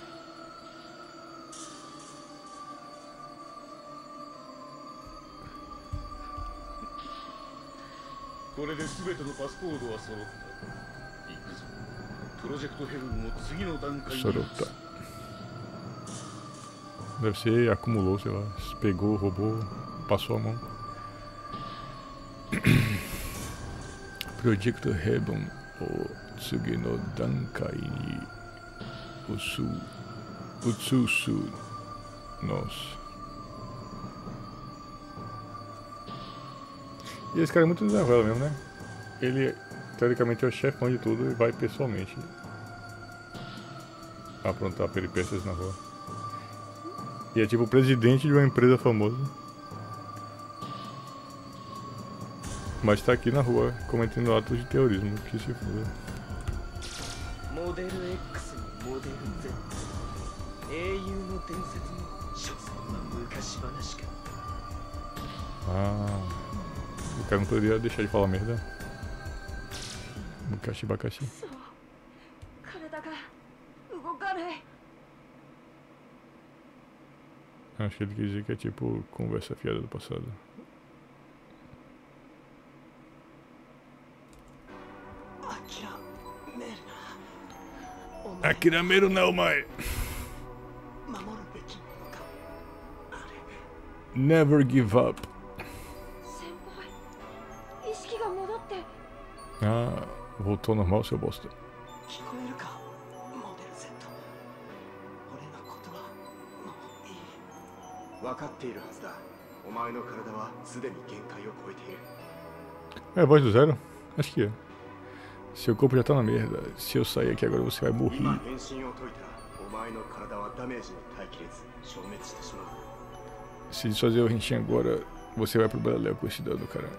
Kore de 全てのパスコードは揃った。Sorota. Deve ser acumulou, sei lá. Pegou, roubou, passou a mão. <coughs> Project Heaven o Tsugi no Dankai ni Usu Utsusu nos. E esse cara é muito desenvolvido mesmo, né? Ele, teoricamente, é o chefão de tudo e vai pessoalmente aprontar peripécias na rua. E é tipo o presidente de uma empresa famosa. Mas tá aqui na rua cometendo atos de terrorismo, que se foda. Ah, o cara não poderia deixar de falar merda. Mukashi Bakashi. Acho que ele quer dizer que é tipo conversa fiada do passado. Akirameru não, mãe. Never give up. Ah, voltou normal, seu bosta. É a voz do zero? Acho que é. Seu corpo já tá na merda. Se eu sair aqui agora, você vai morrer. Se desfazer o Henshin agora, você vai pro Beleléu com esse dano, cara.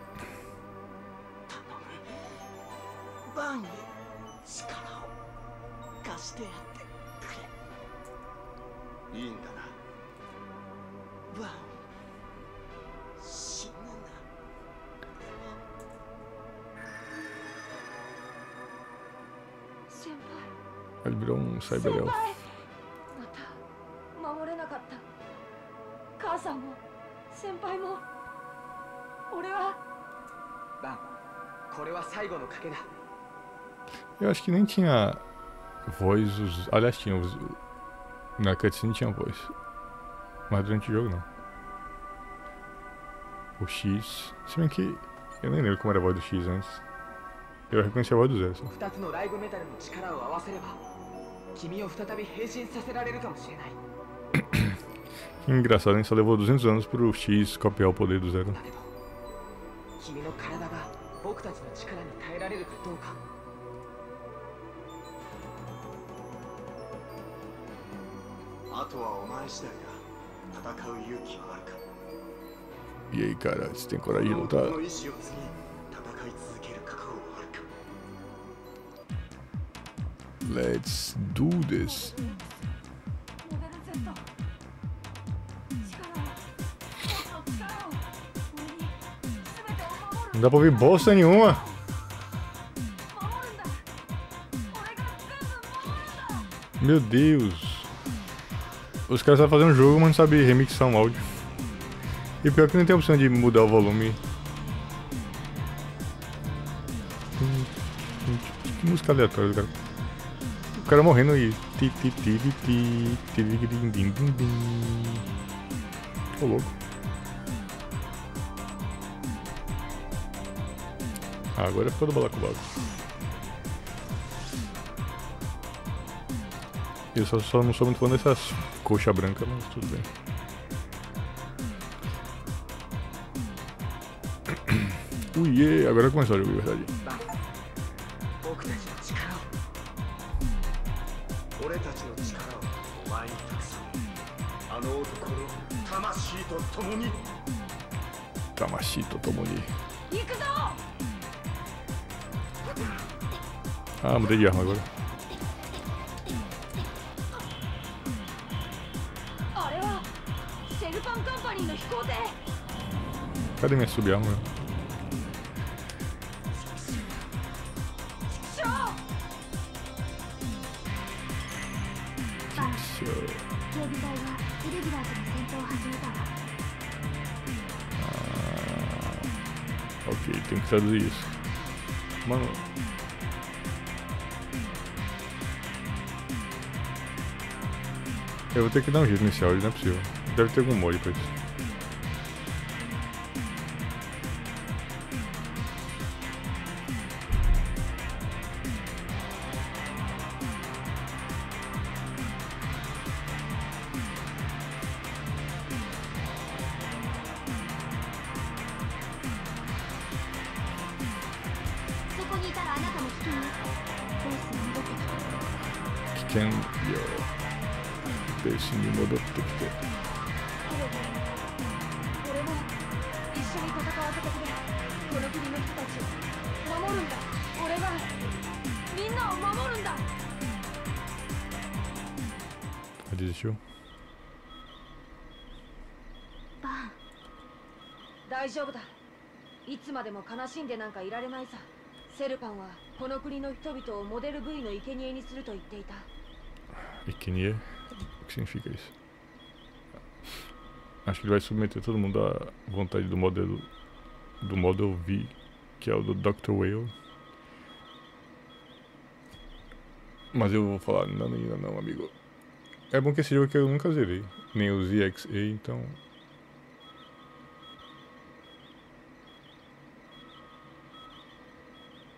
Eu acho que nem tinha voz. Os... Aliás, tinha os... Na cutscene tinha voz. Mas durante o jogo não. O X. Se bem que. Eu nem lembro como era a voz do X antes. Eu reconheci a voz do Zé. só. 君を再び変身させられるかもしれない Engraçado, hein? Só levou 200 anos pro X copiar o poder do Zero. E aí, cara, você tem coragem de lutar? Let's do this. Não dá pra ouvir bolsa nenhuma. Meu Deus. Os caras estavam fazendo um jogo, mas não sabem remixar um áudio. E pior que não tem a opção de mudar o volume. Que música aleatória, cara. Cara morrendo e. Ô louco. Ah, agora ficou do balacobaco. Eu só, só não sou muito fã dessas coxa branca, mas tudo bem. Uiê, agora começou o jogo de verdade. 俺たちの力をお前に託す。あの男の魂と共に。魂と共に。行くぞ！ああもうできやこれ。あれはシルパンカンパニーの飛行艇。Cadê minha? Traduzir isso. Mano. Eu vou ter que dar um jeito nesse áudio, não é possível. Deve ter algum mod pra isso.「しんでなんかいられないさセルパンはこの国の人々をモデル V の生贄にすると言っていた Ikenie? O que significa isso? Acho que ele vai submeter todo mundo à vontade do modelo do Model V, que é o do Dr. Whale. Mas eu vou falar ainda não, ainda não, amigo. É bom que esse jogo aqui eu nunca zerei, nem o ZXA, então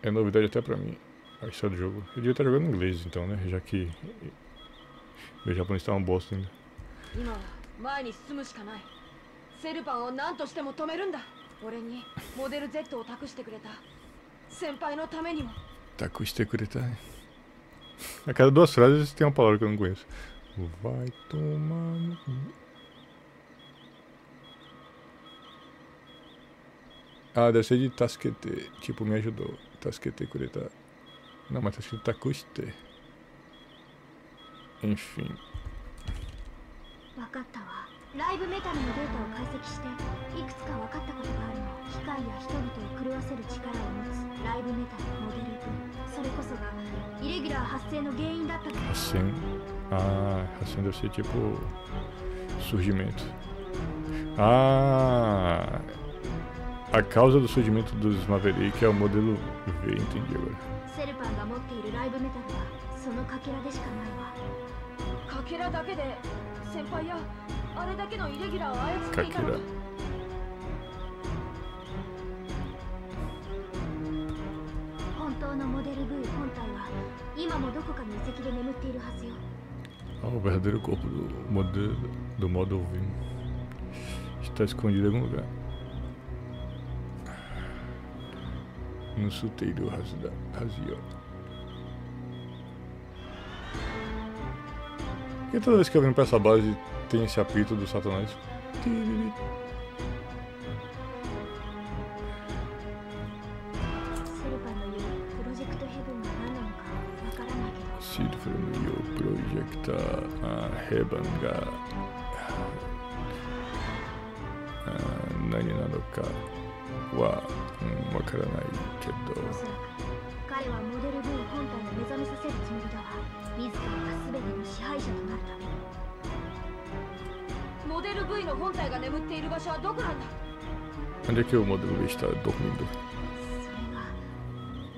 é novidade até pra mim a história do jogo. Eu devia estar jogando em inglês então, né? Já que meu japonês está um bosta ainda. Takushite kureta. A cada duas frases tem uma palavra que eu não conheço. Vai tomar Ah, deve ser de Tasquete. Tipo, me ajudou. 助けてくれた。名前確託して。エンフィン分かったわ。ライブメタルのデータを解析していくつか分かったことがあるの。機械や人々を狂わせる力を持つ。ライブメタルモデル。それこそイレギュラー発生の原因だったか。発生ああ発生としてちょ A causa do surgimento dos Maverick é o modelo V, entendi agora. Kakira. Ah, o verdadeiro corpo do modelo do modo V está escondido em algum lugar. のかけらでしかないわかけらだけで先輩やあれだけのイレギュラーを操っていたのかかけら本当 像のモデル V 本体は今もどこかの遺跡で眠っているはずよ Ah, o verdadeiro corpo do modelo do Model V está escondido em algum lugar. No suteiro rasda- razio. Por que toda vez que eu venho pra essa base tem esse apito do Satanás? Tiriri. セルパンの言うプロジェクトヘブンが何なのかわからないけど Silver Mio Projecta a Heban があー何なのかは うん、わからないけど。彼はモデル軍本体を目覚めさせるつもりだわ。自らがすべての支配者となるため。モデル V の本体が眠っている場所はどこなんだ？なんで今日モデル V したらどこにいるそれは、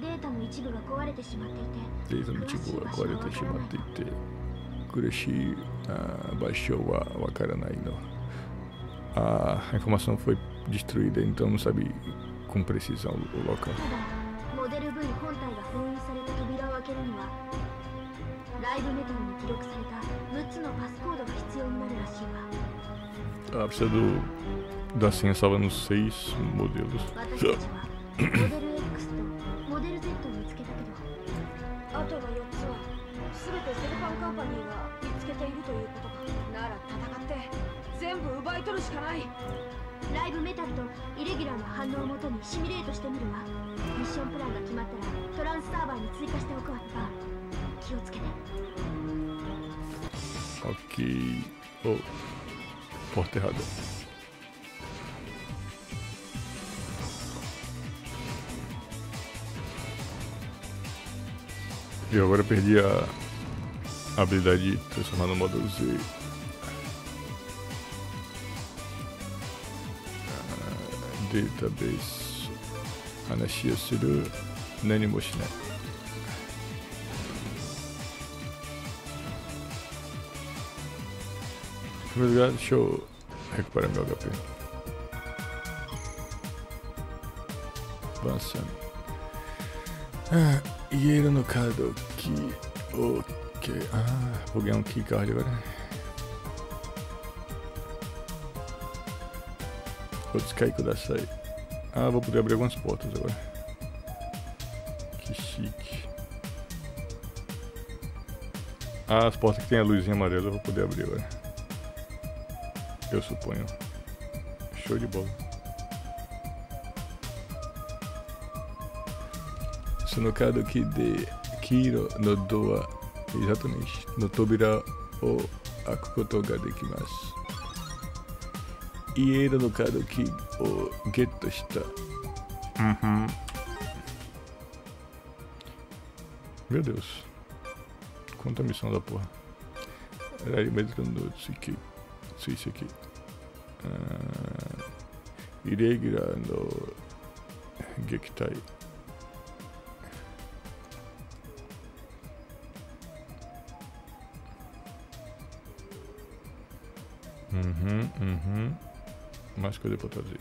データの一部が壊れてしまっていて。データの一部が壊れてしまっていて。苦しい場所はわからないの。ああ、informação foi destruída, então não sabe com precisão o local. Ela precisa é do, da senha salva nos seis modelos. <coughs> ライブメタルとイレギュラーの反応をもとにシミュレートしてみるわ。ミッションプランが決まったらトランスサーバーに追加しておくわバー気をつけて。aqui oh, porta errada e agora perdi a habilidade de transformar no modo Z データベース話をする何もしない。それが小100パラメガペンバンイエローのカードキーオーケーああモンキー変わりはない。Ok. Ah, vou ganhar um keycard agora. Otsukai Kudasai. Ah, vou poder abrir algumas portas agora. Que chique. Ah, as portas que tem a luzinha amarela eu vou poder abrir agora. Eu suponho. Show de bola. Sunokado ki de Kiro no doa. Exatamente. No Tobira o Akukoto ga dekimasu. イエーのカードキーをゲットした。うんふん。メデウスコンタミソンだっぽラリメディカンの追跡追跡。イレギュラーの撃退。うんふんうんふん。mais coisa pra trazer.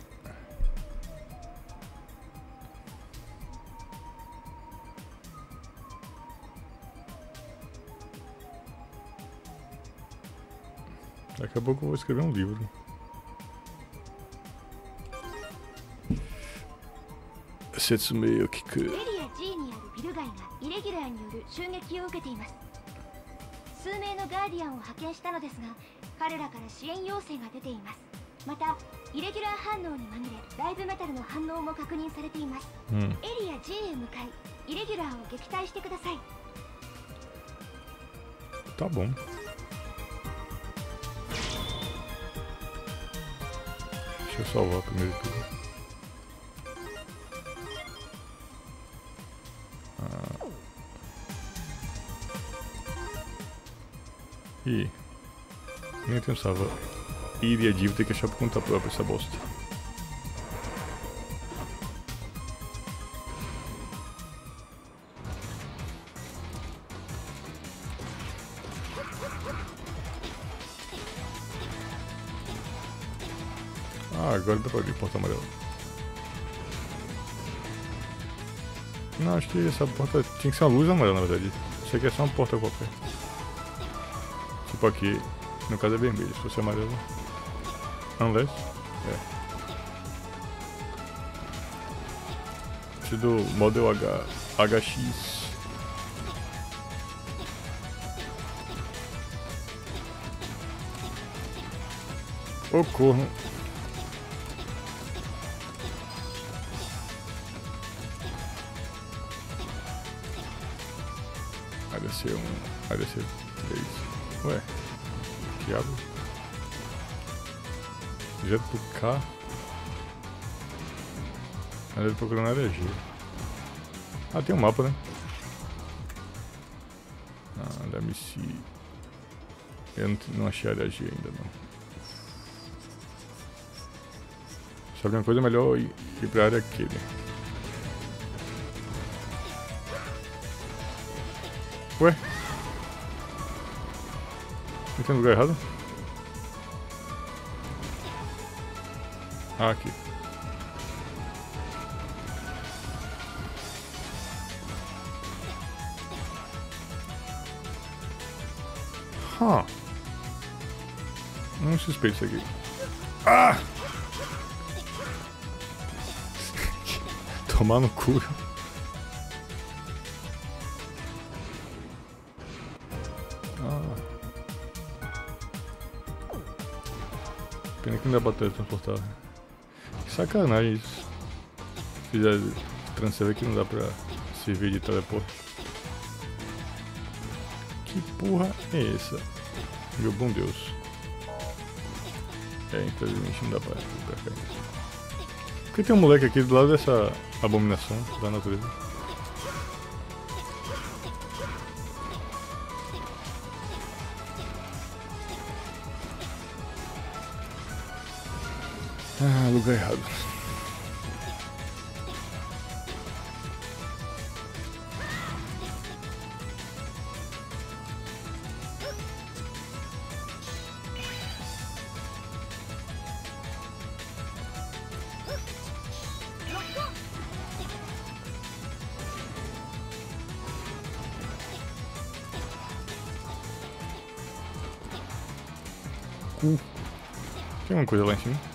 Daqui a pouco eu エリア・ジーニアルビル街がイレギュラーによる襲撃を受けています。数名のガーディアンを派遣したのですが彼らから支援要請が出ています。またイレギュラー反応に紛れライブメタルの反応も確認されています Hum. エリア G へ向かいイレギュラーを撃退してください Tá bom. Deixa eu salvar primeiro tudo. Ah. Ih. Nem tenho salva. Iria dívida que achar por conta própria essa bosta. Ah, agora dá pra abrir o porta amarelo. Não, acho que essa porta tinha que ser uma luz amarela, na verdade. Isso aqui é só uma porta qualquer. Tipo aqui, no caso é vermelho, se fosse amarelo. Unless. É. Do Model H, HX. O corno. Direto pro K. Na verdade, procurando área G. Ah, tem um mapa, né? Ah, da MC. Eu não, não achei área G ainda, não. Sabe uma coisa melhor ir, ir pra área né? Ué? Eu tenho lugar errado? Ah, aqui. Huh. Um suspeito isso aqui. Ah! <laughs> Tomar no cu. Ah. Pena que não dá pra teletransportar. Sacanagem isso. Fizer transfer aqui não dá pra servir de teleporte. Que porra é essa? Meu bom Deus. É, infelizmente não dá pra. Por que tem um moleque aqui do lado dessa abominação da natureza? Lugar errado. Cu. Tem uma coisa lá em cima.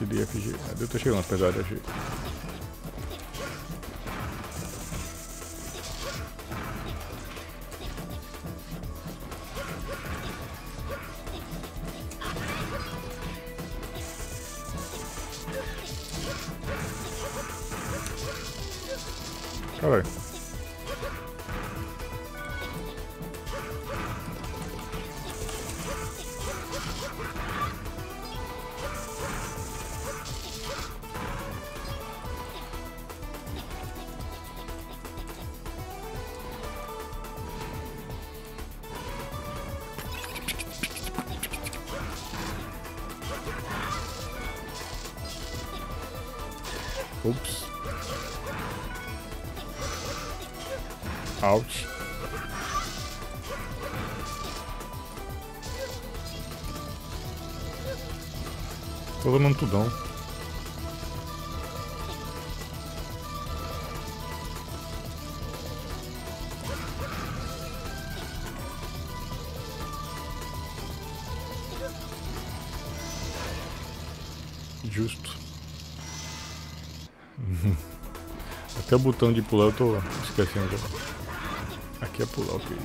A, B, C, D, F, G. Eu tô chegando apesar da área Até o botão de pular eu tô esquecendo. Aqui é pular, ok.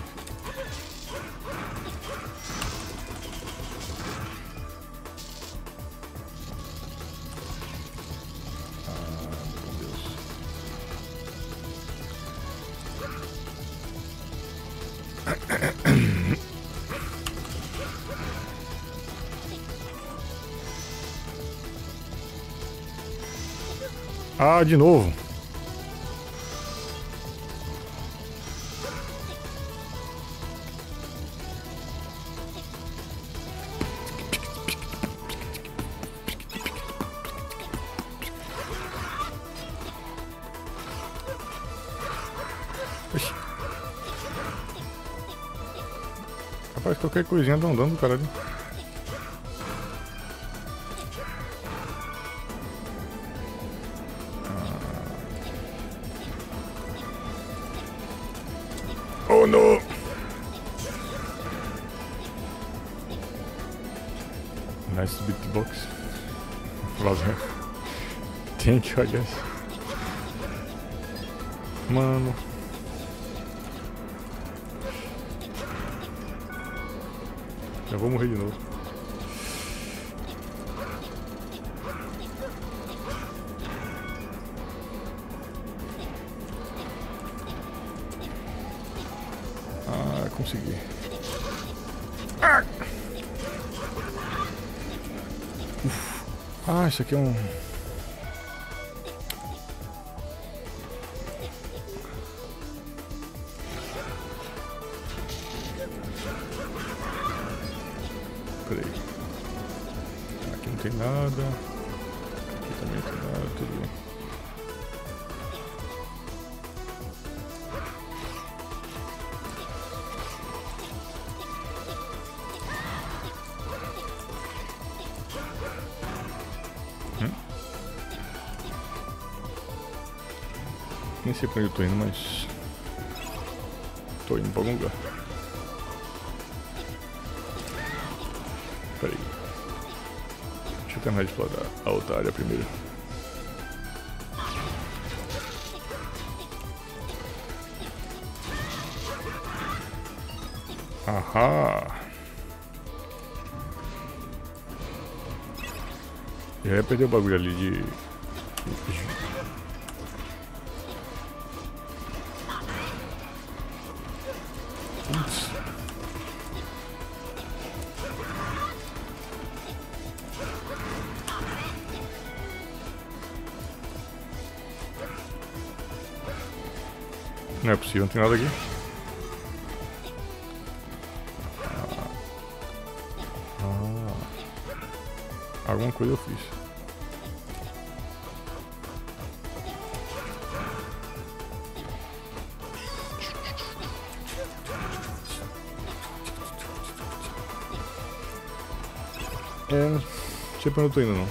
Ah, <coughs> de novo. Qualquer coisinha dá um dano caralho. Oh no! Nice beatbox. Valeu. Thank you, I guess. Isso aqui é um. Sei pra onde eu tô indo, mas. Tô indo pra algum lugar. Peraí. Deixa eu terminar de explorar a outra área primeiro. Ahá! Eu ia perder o bagulho ali de. Não tem nada aqui. Ah. Alguma coisa eu fiz. É, não sei pra onde eu tô indo não.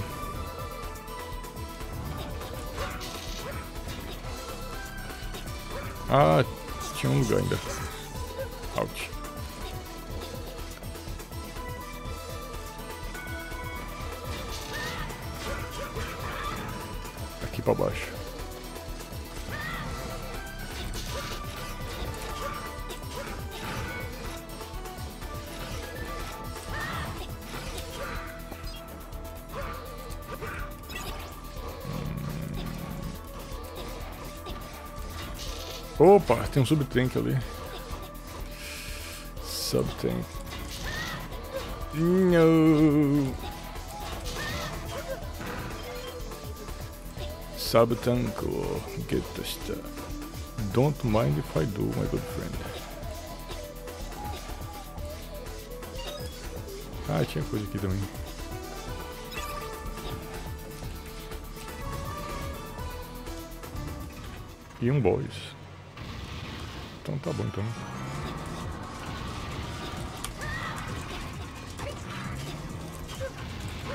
Ah, tinha um lugar ainda. Opa, tem um subtank ali. Subtank. No. Subtank get the stuff. Don't mind if I do, my good friend. Ah, tinha coisa aqui também. E um boss. Então tá bom então.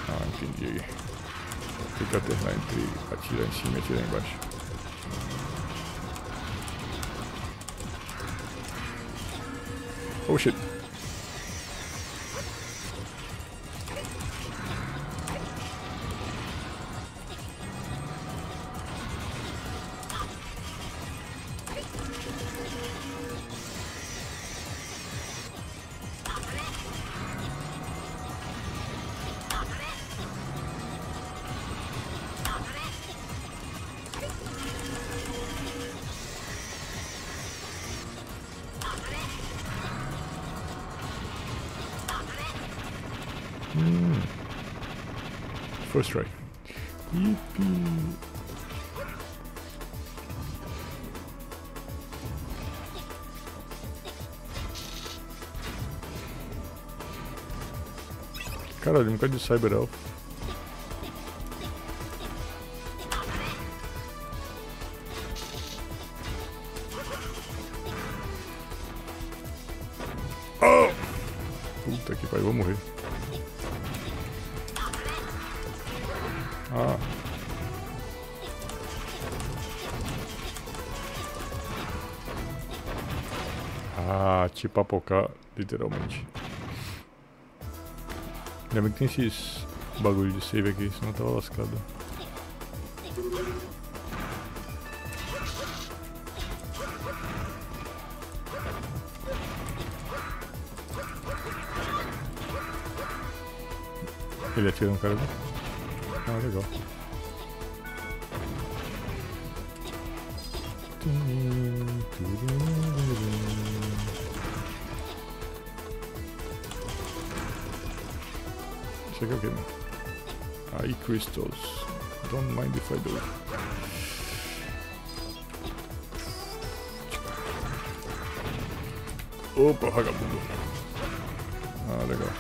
Ah, entendi. Fica alternar entre atirar em cima e atirar embaixo. Oh shit. First try. Yippee. Caralho, de Cyber Elf. Papocar, literalmente. Ainda bem que tem esses bagulho de save aqui, senão eu tava lascado. Ele atira no cara ali. Ah, legal. Crystals. Don't mind if I do. Opa, vagabundo. Ah, legal.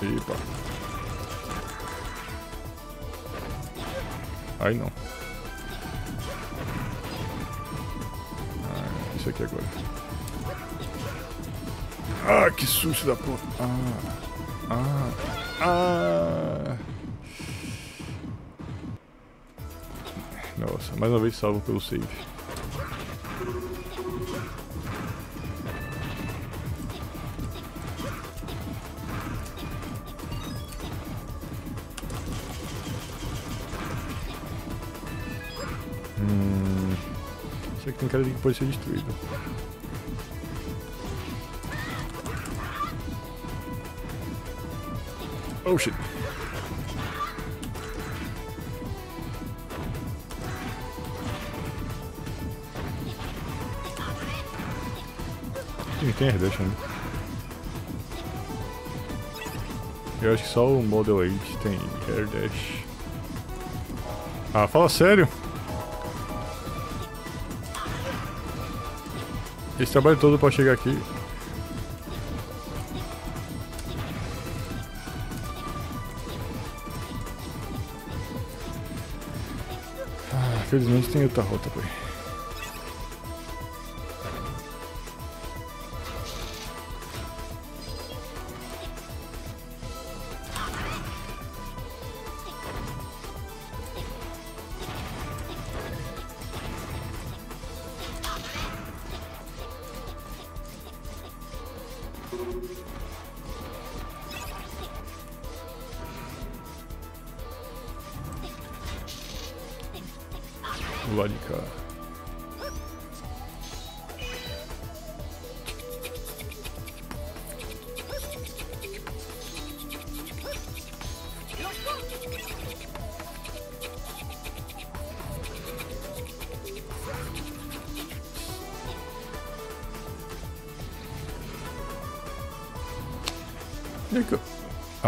Epa. Aí não. Ah, isso aqui agora. Que susto da porra. Ah. Ah. Ah. Nossa, mais uma vez salvo pelo save. Hum, isso aqui tem cara de que pode ser destruído. Oh shit. Não tem Dash ainda. Eu acho que só o Model 8 tem Air Dash. Ah, fala sério! Esse trabalho todo pra chegar aqui. Ah, felizmente tem outra rota, pai.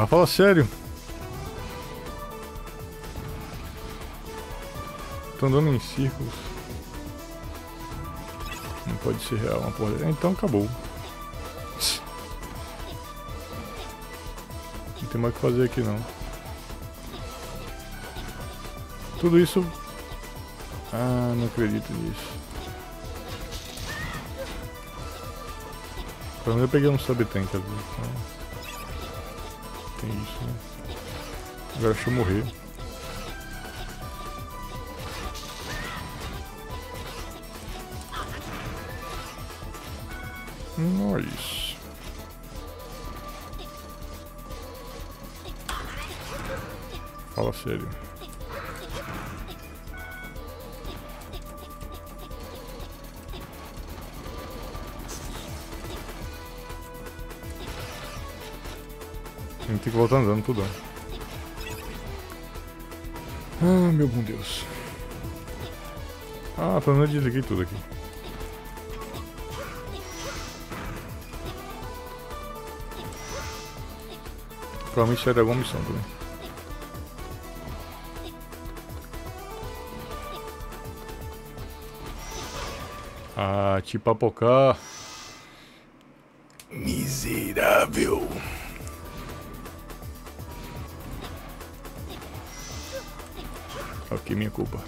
Fala sério. Tô andando em círculos. Não pode ser real uma porra. Então acabou. Não tem mais o que fazer aqui não. Tudo isso. Ah, não acredito nisso. Pelo menos eu peguei um sub-tank ali. Então... Tem isso, né? Agora deixa eu morrer. Nice. Fala sério. Tem que voltar andando tudo. Ah, meu bom Deus. Ah, pelo menos eu desliguei tudo aqui. Provavelmente era alguma missão também. Ah, te papocar. Ok, minha culpa.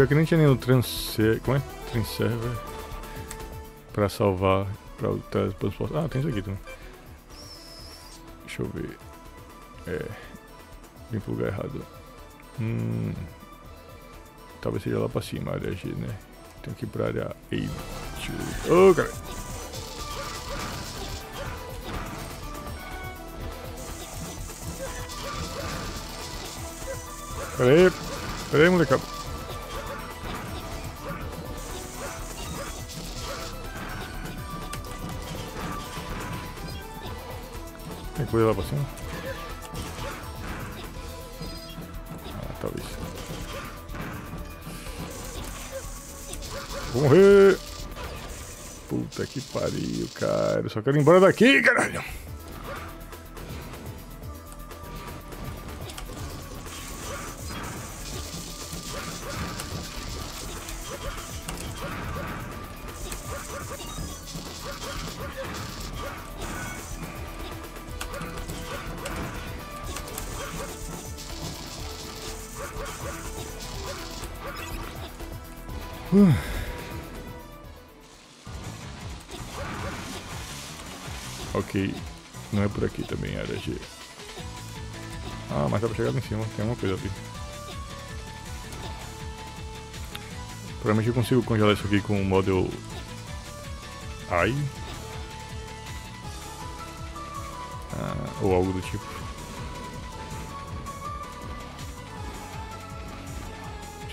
Pior que nem tinha nenhum transfer. Como é? Transerver. Pra salvar. Pra o teletransporte. Ah, tem isso aqui também. Deixa eu ver. É. Vim pro lugar errado. Hum. Talvez seja lá pra cima, a área G, né? Tem que ir pra área A. Ô, oh, cara. Pera aí. Pera aí, molecada. Foi lá pra cima? Ah, talvez. Vou morrer! Puta que pariu, cara. Eu só quero ir embora daqui, caralho! Cima, tem uma coisa ali. Provavelmente eu consigo congelar isso aqui com o model AI. Ah, ou algo do tipo.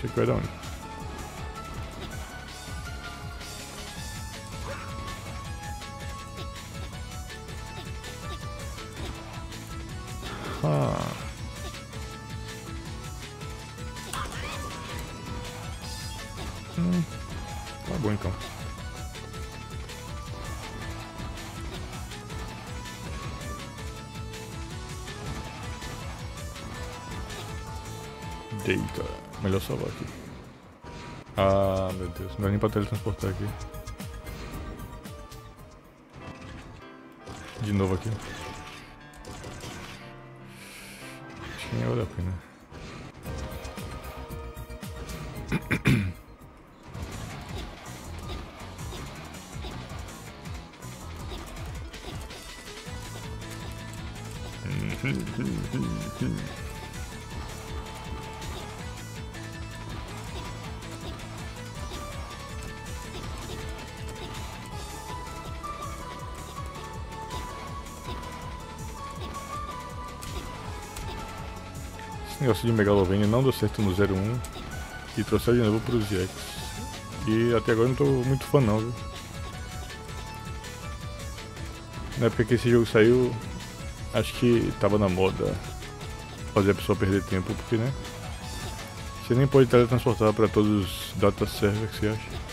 Sei que vai dar onde. Ah, meu Deus. Não dá nem pra teletransportar de Megalovania não deu certo no 01 e trouxe de novo pro ZX. E até agora não tô muito fã não, viu? Na época que esse jogo saiu, acho que tava na moda fazer a pessoa perder tempo, porque né? Você nem pode teletransportar para todos os data servers que você acha.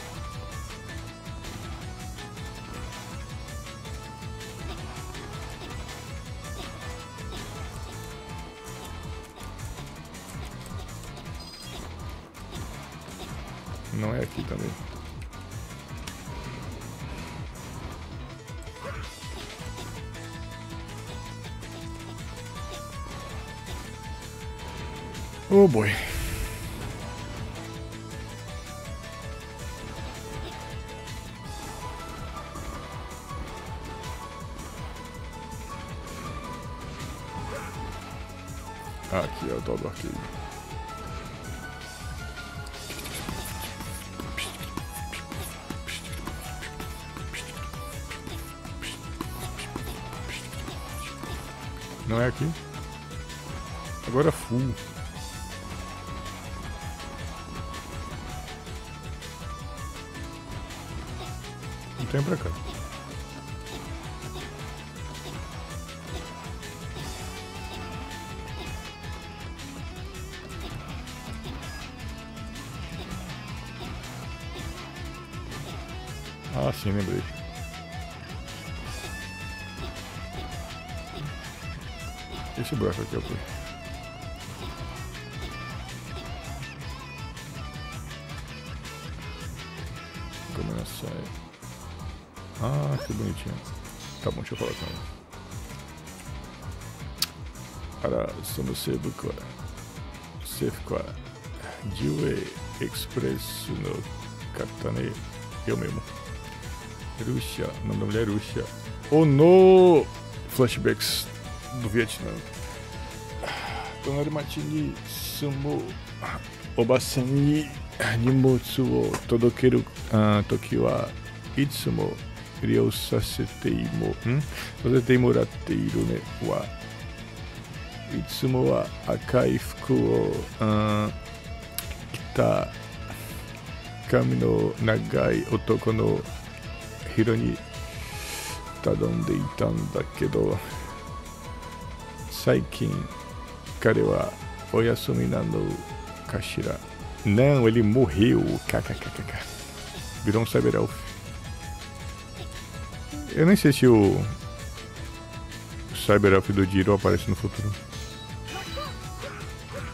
Também. そのセーブクはセーフはジュエエクスプレスの買ったね嫁も。ルーシア何でもねルーシアおのフラッシュベックスのヴィエチナム隣町に住むおばさんに荷物を届けるあ時はいつも利用させてもさせてもらっているね。はいつもは赤い服を、うん、着た髪の長い男のヒロに頼んでいたんだけど最近彼はお休みなのかしら Não, ele morreu. KKKKK. Virou um cyber elf. Eu nem sei se o Cyber Elf do Jiro aparece no futuro.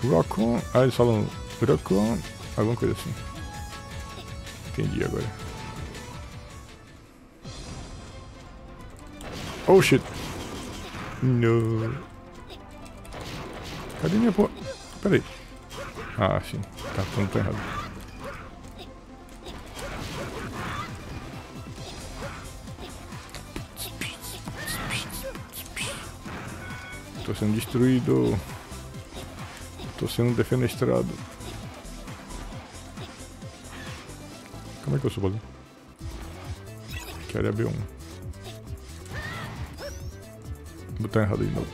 Rock on. Ah, eles falam Rock on. Alguma coisa assim. Entendi agora. Oh shit. No. Cadê minha porra? Peraí. Ah, sim. Tá, tudo tá errado. Tô sendo destruído. Tô sendo defenestrado. Como é que eu subo ali? Quero abrir um. Botar errado de novo.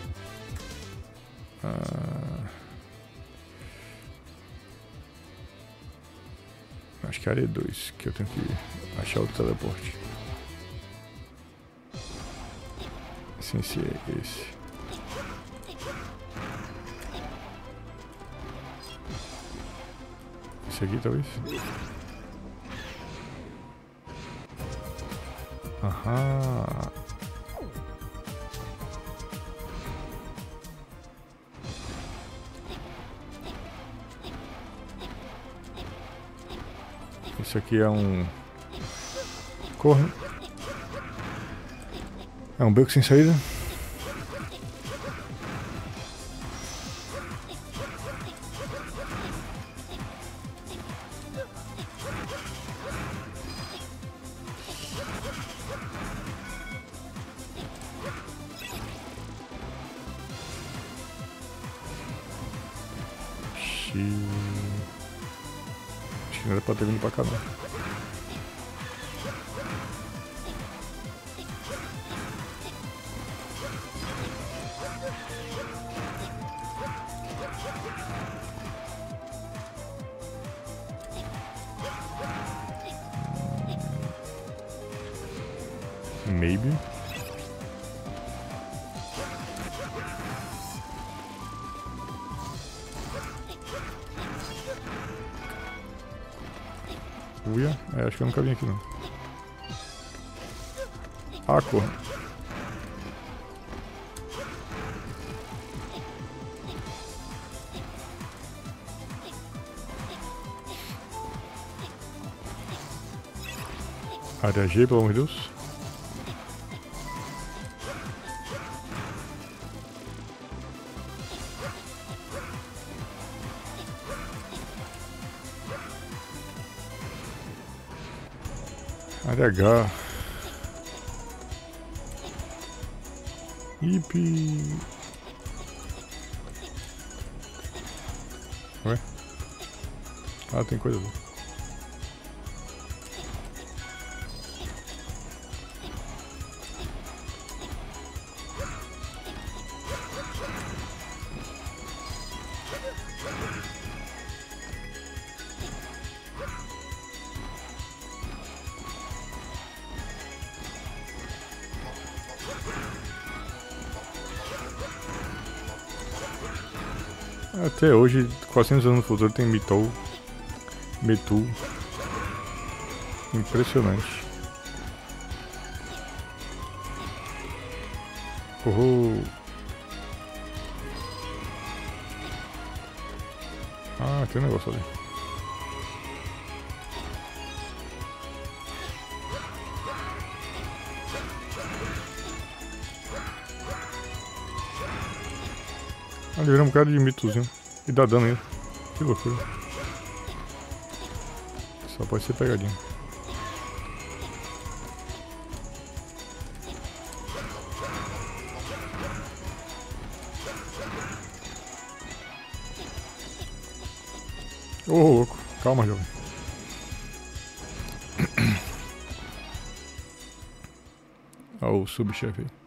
Ah, acho que é área 2, que eu tenho que achar o teleporte. Sim, sim, é esse. Esse aqui, talvez? Aham. Isso aqui é um. Corre. É um beco sem saída. Maybe. Uia? É, acho que eu nunca vim aqui não. Ah, corra. Área G, pelo amor de Deus. H. Ipe. Ué? Ah, tem coisa ali. Até hoje, 400 anos no futuro, tem Mitou. Metu. Impressionante. Oh. Ah, tem um negócio ali. Ah, ele vira um cara de mitozinho. E dá dano ainda. Que loucura. Só pode ser pegadinha. Ô, oh, louco. Calma, jovem. Olha o subchefe aí.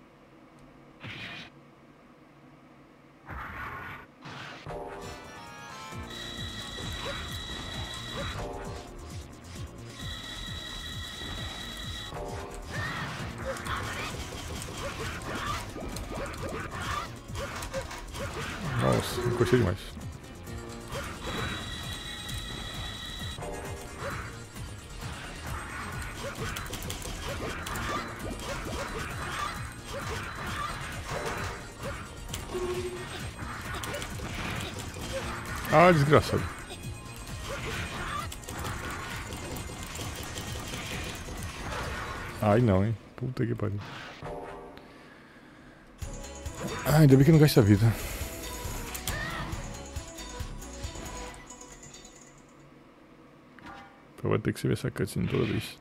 Desgraçado. Ai não, hein? Puta que pariu. Ah, ainda bem que não gasta vida. Vou ter que se ver essa cutscene toda vez.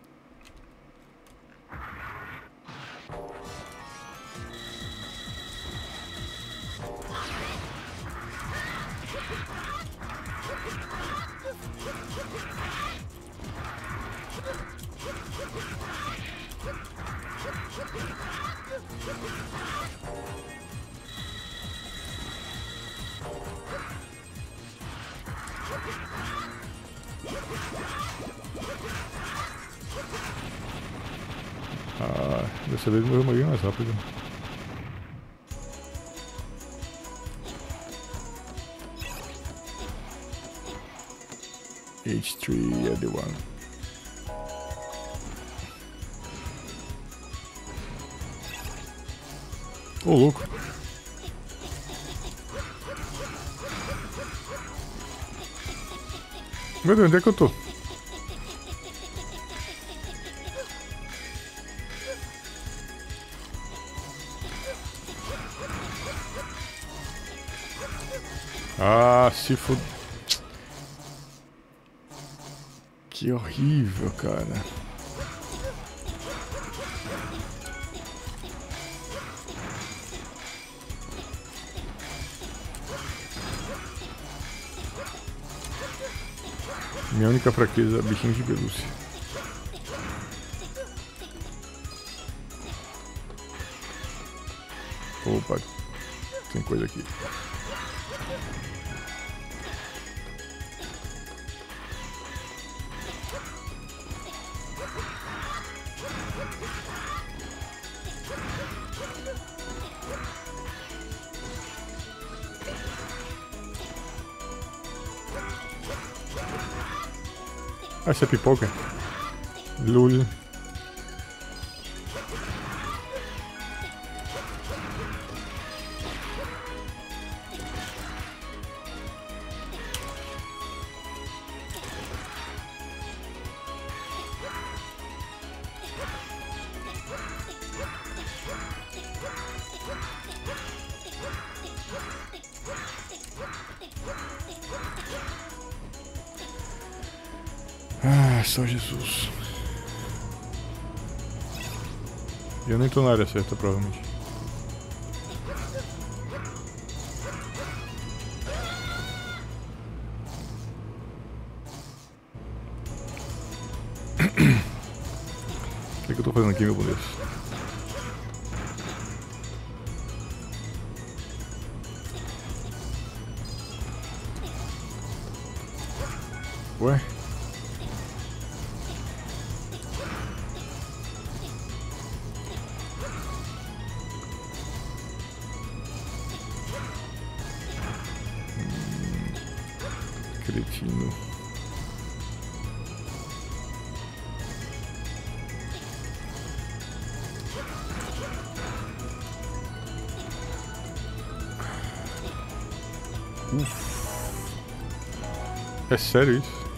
Deus, onde é que eu tô? Ah, se fud... Que horrível, cara. Única fraqueza é bichinho de pelúcia. Opa, tem coisa aqui. Ah, isso é pipoca? Lul. Jesus. Eu nem tô na área certa, provavelmente. <coughs> O que, é que eu tô fazendo aqui, meu Deus? Sério isso?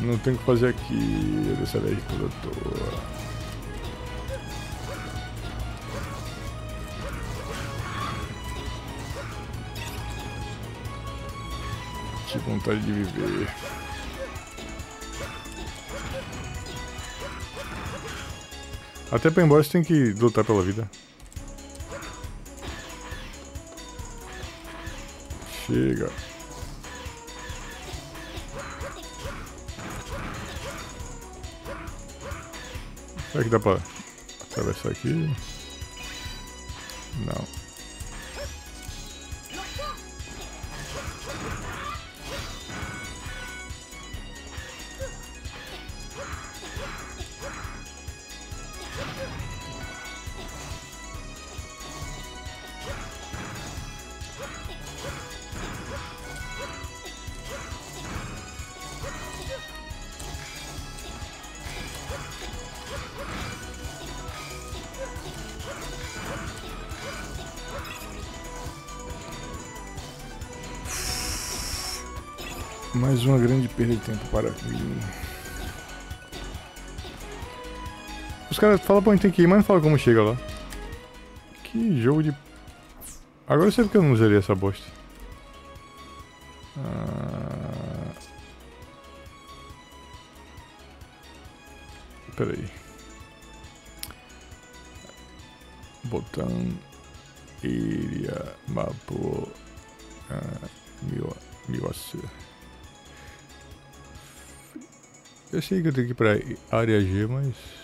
Não tem o que fazer aqui. Dessa vez que eu tô. Que vontade de viver. Até pra ir embora você tem que lutar pela vida. Chega. Será que dá pra atravessar aqui? Tempo para mim. Os caras falam pra onde tem que ir, mas não falam como chega lá. Que jogo de. Agora eu sei porque eu não zerei essa bosta. Sei que eu tenho que ir pra área G, mas.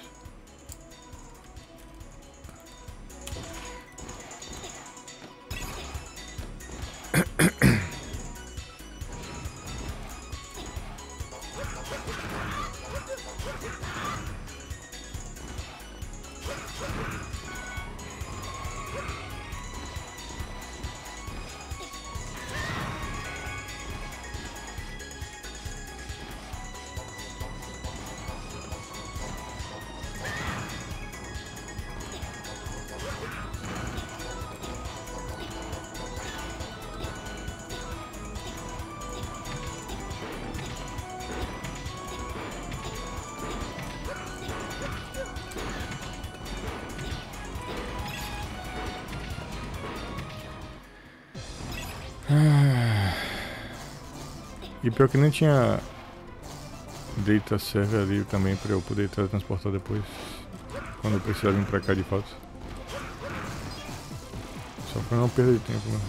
Pior que nem tinha data server ali também pra eu poder transportar depois. Quando eu precisar vir pra cá de fato. Só pra não perder tempo, né?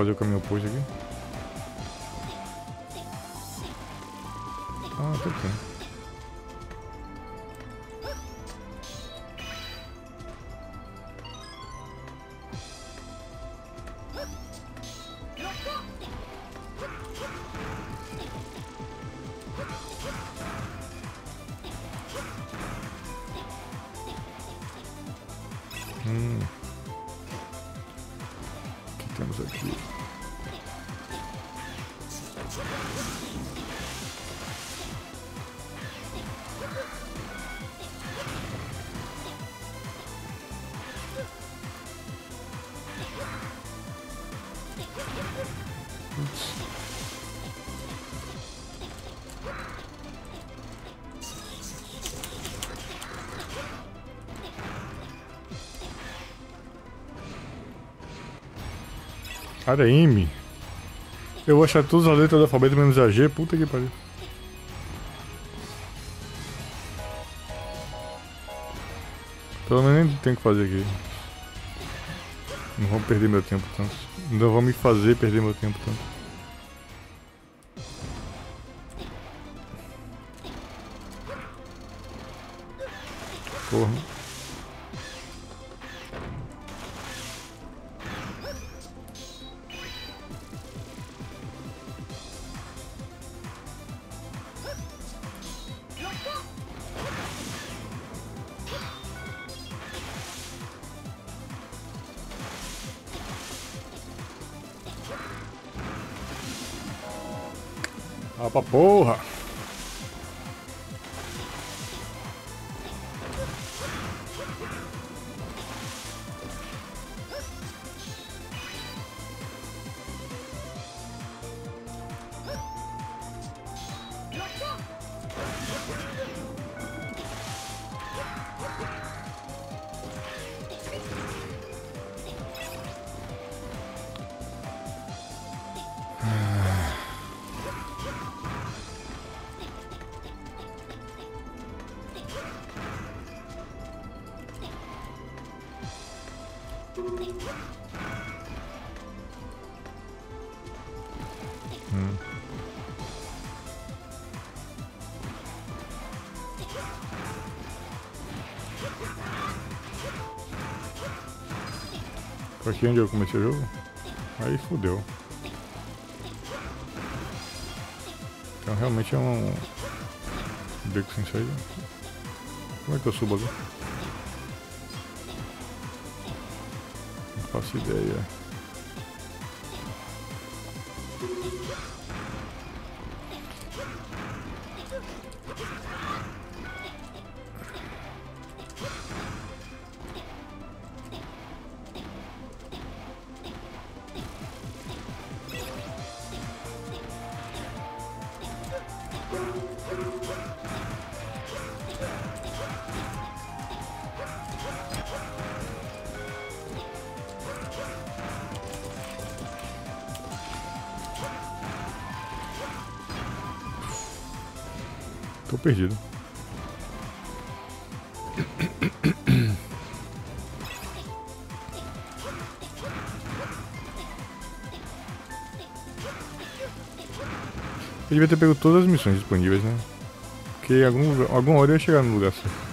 Fazer o caminho oposto aqui? Cara, M. Eu vou achar todas as letras do alfabeto menos a G, puta que pariu. Pelo menos nem tem o que fazer aqui. Não vou perder meu tempo tanto. Não vou me fazer perder meu tempo tanto. Porra. Aqui onde eu comecei o jogo? Aí fudeu. Então realmente é um beco sem saída. Como é que eu subo ali? Não faço ideia. Perdido. Eu devia ter pego todas as missões disponíveis, né? Porque algum, alguma hora eu ia chegar no lugar certo.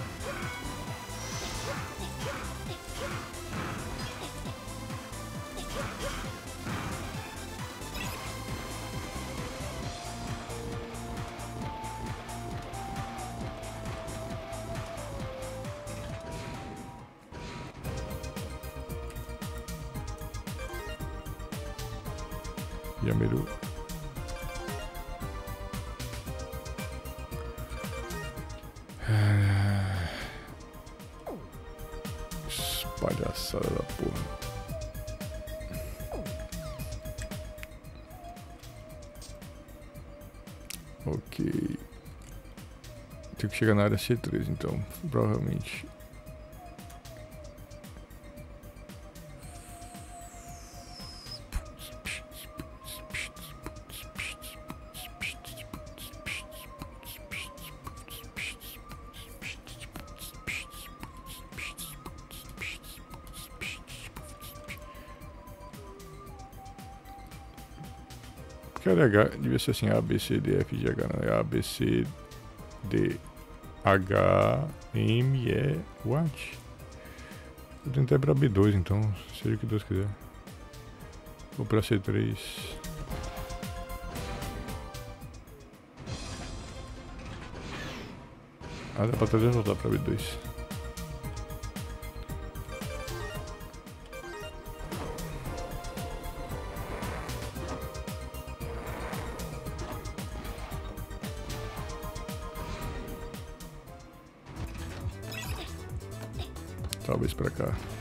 Yamiru. Palhaçada da porra. Ok. Tenho que chegar na área C3 então, provavelmente. Era H, devia ser assim, A, B, C, D, F, G, H, não, é A, B, C, D, H, M, E, what? Vou tentar pra B2 então, seja o que Deus quiser. Vou pra C3. Ah, dá pra trazer voltar pra B2. Talvez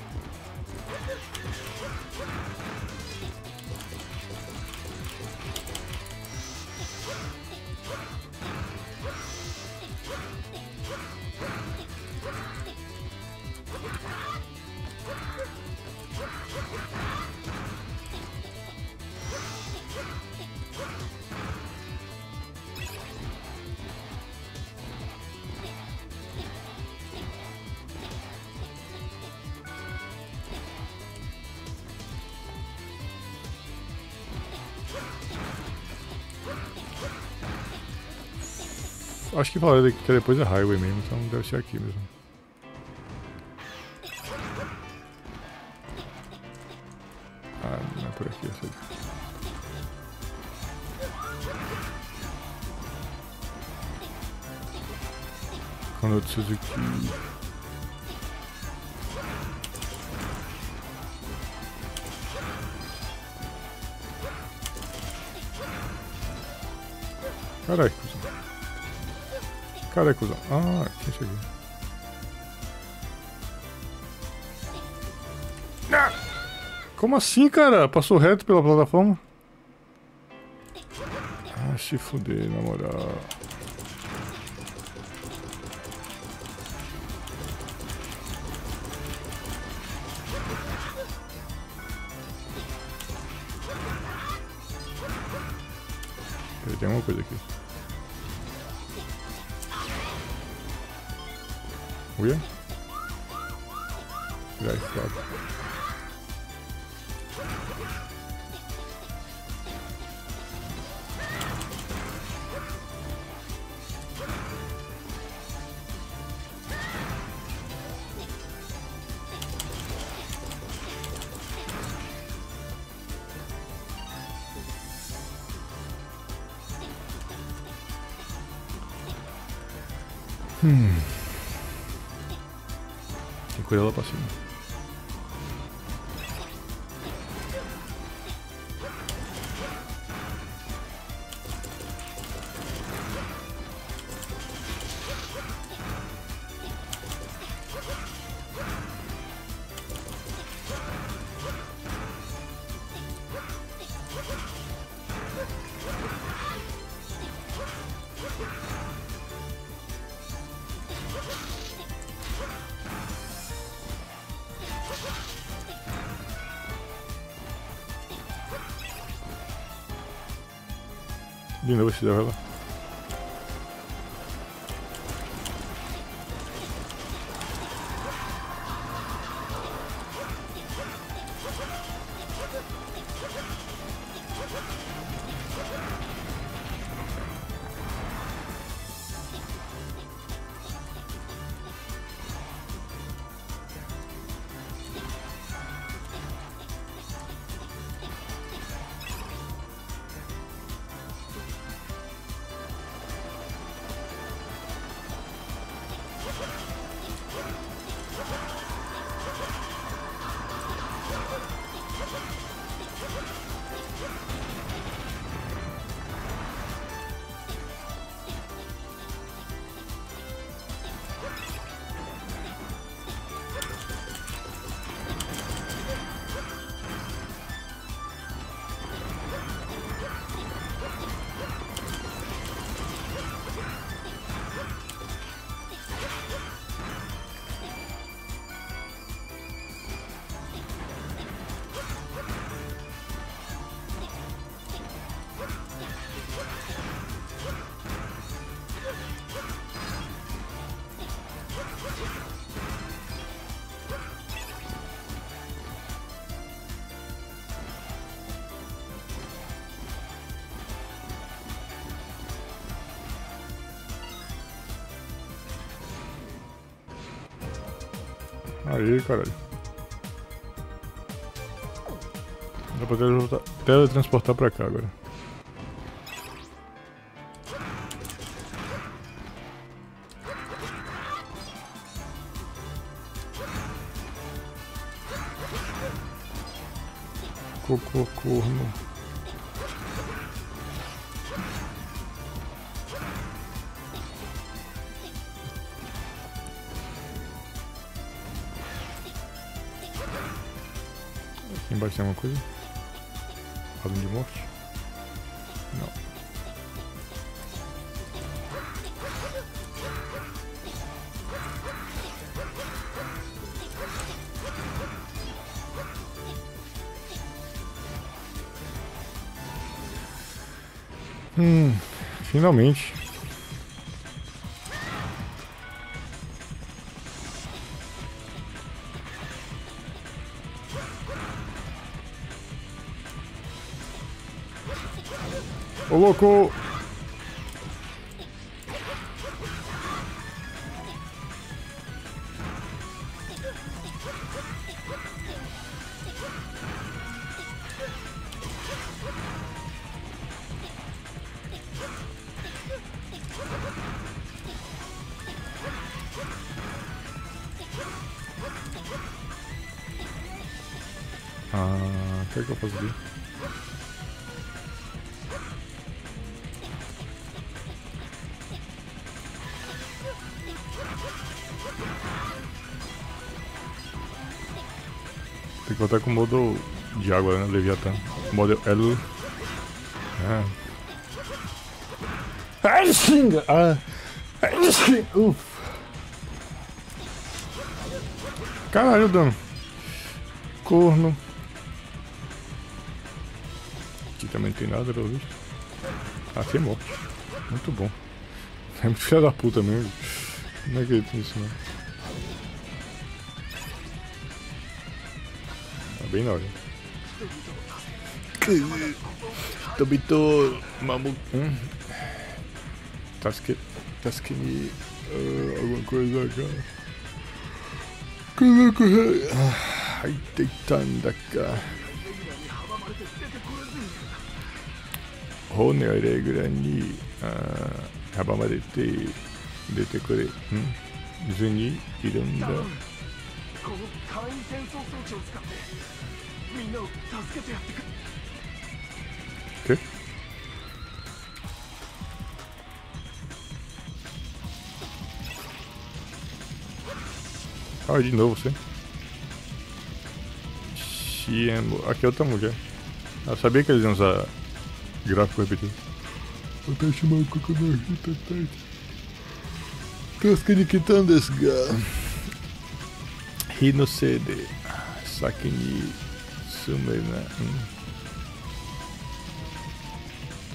Acho que falaram que depois é highway mesmo, então deve ser aqui mesmo. Ah, não é por aqui, eu sei. Kono Suzuki. Caralho, cuzão. Ah, isso aqui. Ah! Como assim, cara? Passou reto pela plataforma? Ah, se fuder, na moral. Tem uma coisa aqui. Uia? Vai, foda. De novo esse Aí, caralho. Dá pra teletransportar, pra cá agora. Coisa? Ordem de morte? Não. Hum, finalmente. Ô Tem que voltar com o modo de água, né? Leviatã. Modo L. Ah. Ai! Ah. Uf. Caralho, dano. Corno. Aqui também não tem nada, pelo visto. Ah, tem morte. Muito bom. É muito filho da puta mesmo. Não acredito nisso, não. いいのに人々を守うん助け助けに動くれだが空腹入ってきたんだか本音はレギュラーに阻まれて出てくれん図にいるんだこの簡易転送装置を使って Que? Ah, de novo você. Shiemo. Aqui é outra mulher. Eu sabia que eles iam usar gráfico repetido. Eu tô chamando Kokonohita Tati. Tá Tosca de Kitan desu CD. Sakini. De saki ni sumena. Hum.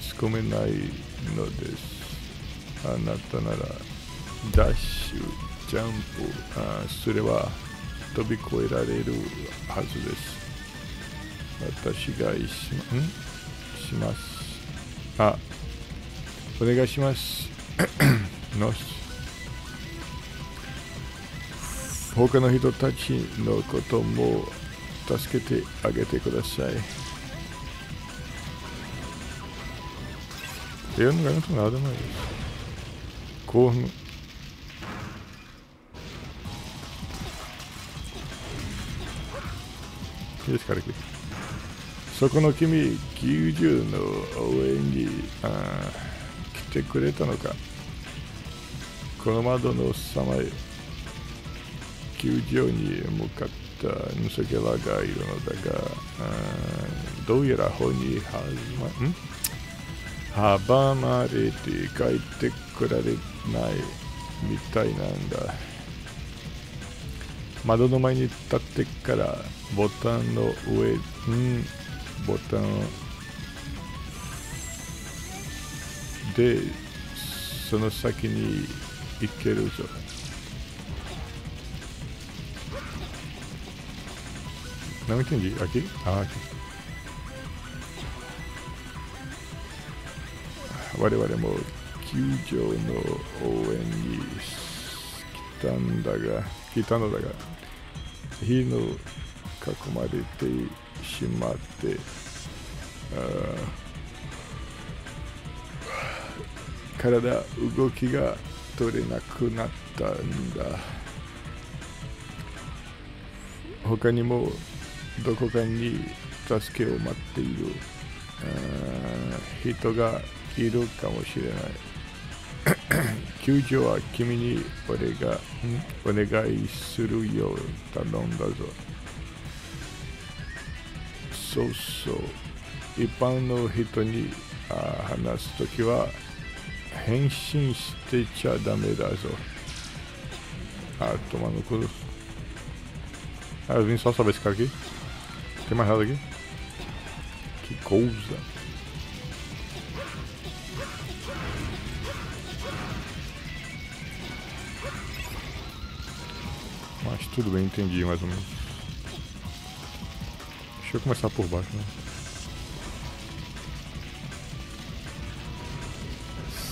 仕込めないのです。あなたならダッシュジャンプあすれば飛び越えられるはずです。私がしまん？します。あお願いします。<coughs> のし他の人たちのことも助けてあげてください。ていうのがないです。興奮。そこの君、九十の応援にあ来てくれたのか。この窓の様へ、球場に向かって。たヌセゲラがいるのだがあーどうやら本に始まん阻まれて帰ってこられないみたいなんだ窓の前に立ってからボタンの上んボタンでその先に行けるぞ Não entendi. Aqui? Ah, aqui. 我々も球場の応援に来たんだが、来たのだが、火の囲まれてしまってあー体動きが取れなくなったんだ他にもどこかに助けを待っている人がいるかもしれない。<coughs> 救助は君に俺がお願いするよう頼んだぞ。そうそう。一般の人に話すときは変身してちゃダメだぞ。ah tomar no cu ah eu vim só saber esse cara aqui tem mais nada aqui que coisa Mas tudo bem, entendi mais ou menos. Deixa eu começar por baixo, né?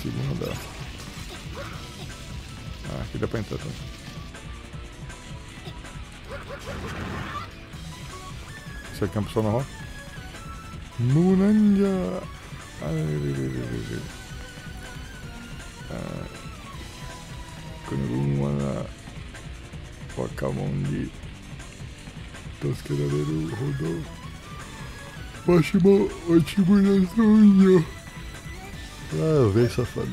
Segunda. Ah, aqui dá pra entrar também. Isso aqui é uma pessoa normal. Mulanja. Kunugumana. Wakamondi. Tosquedadeiro rodou. Washimo, Washimo no. Ah, vem safado.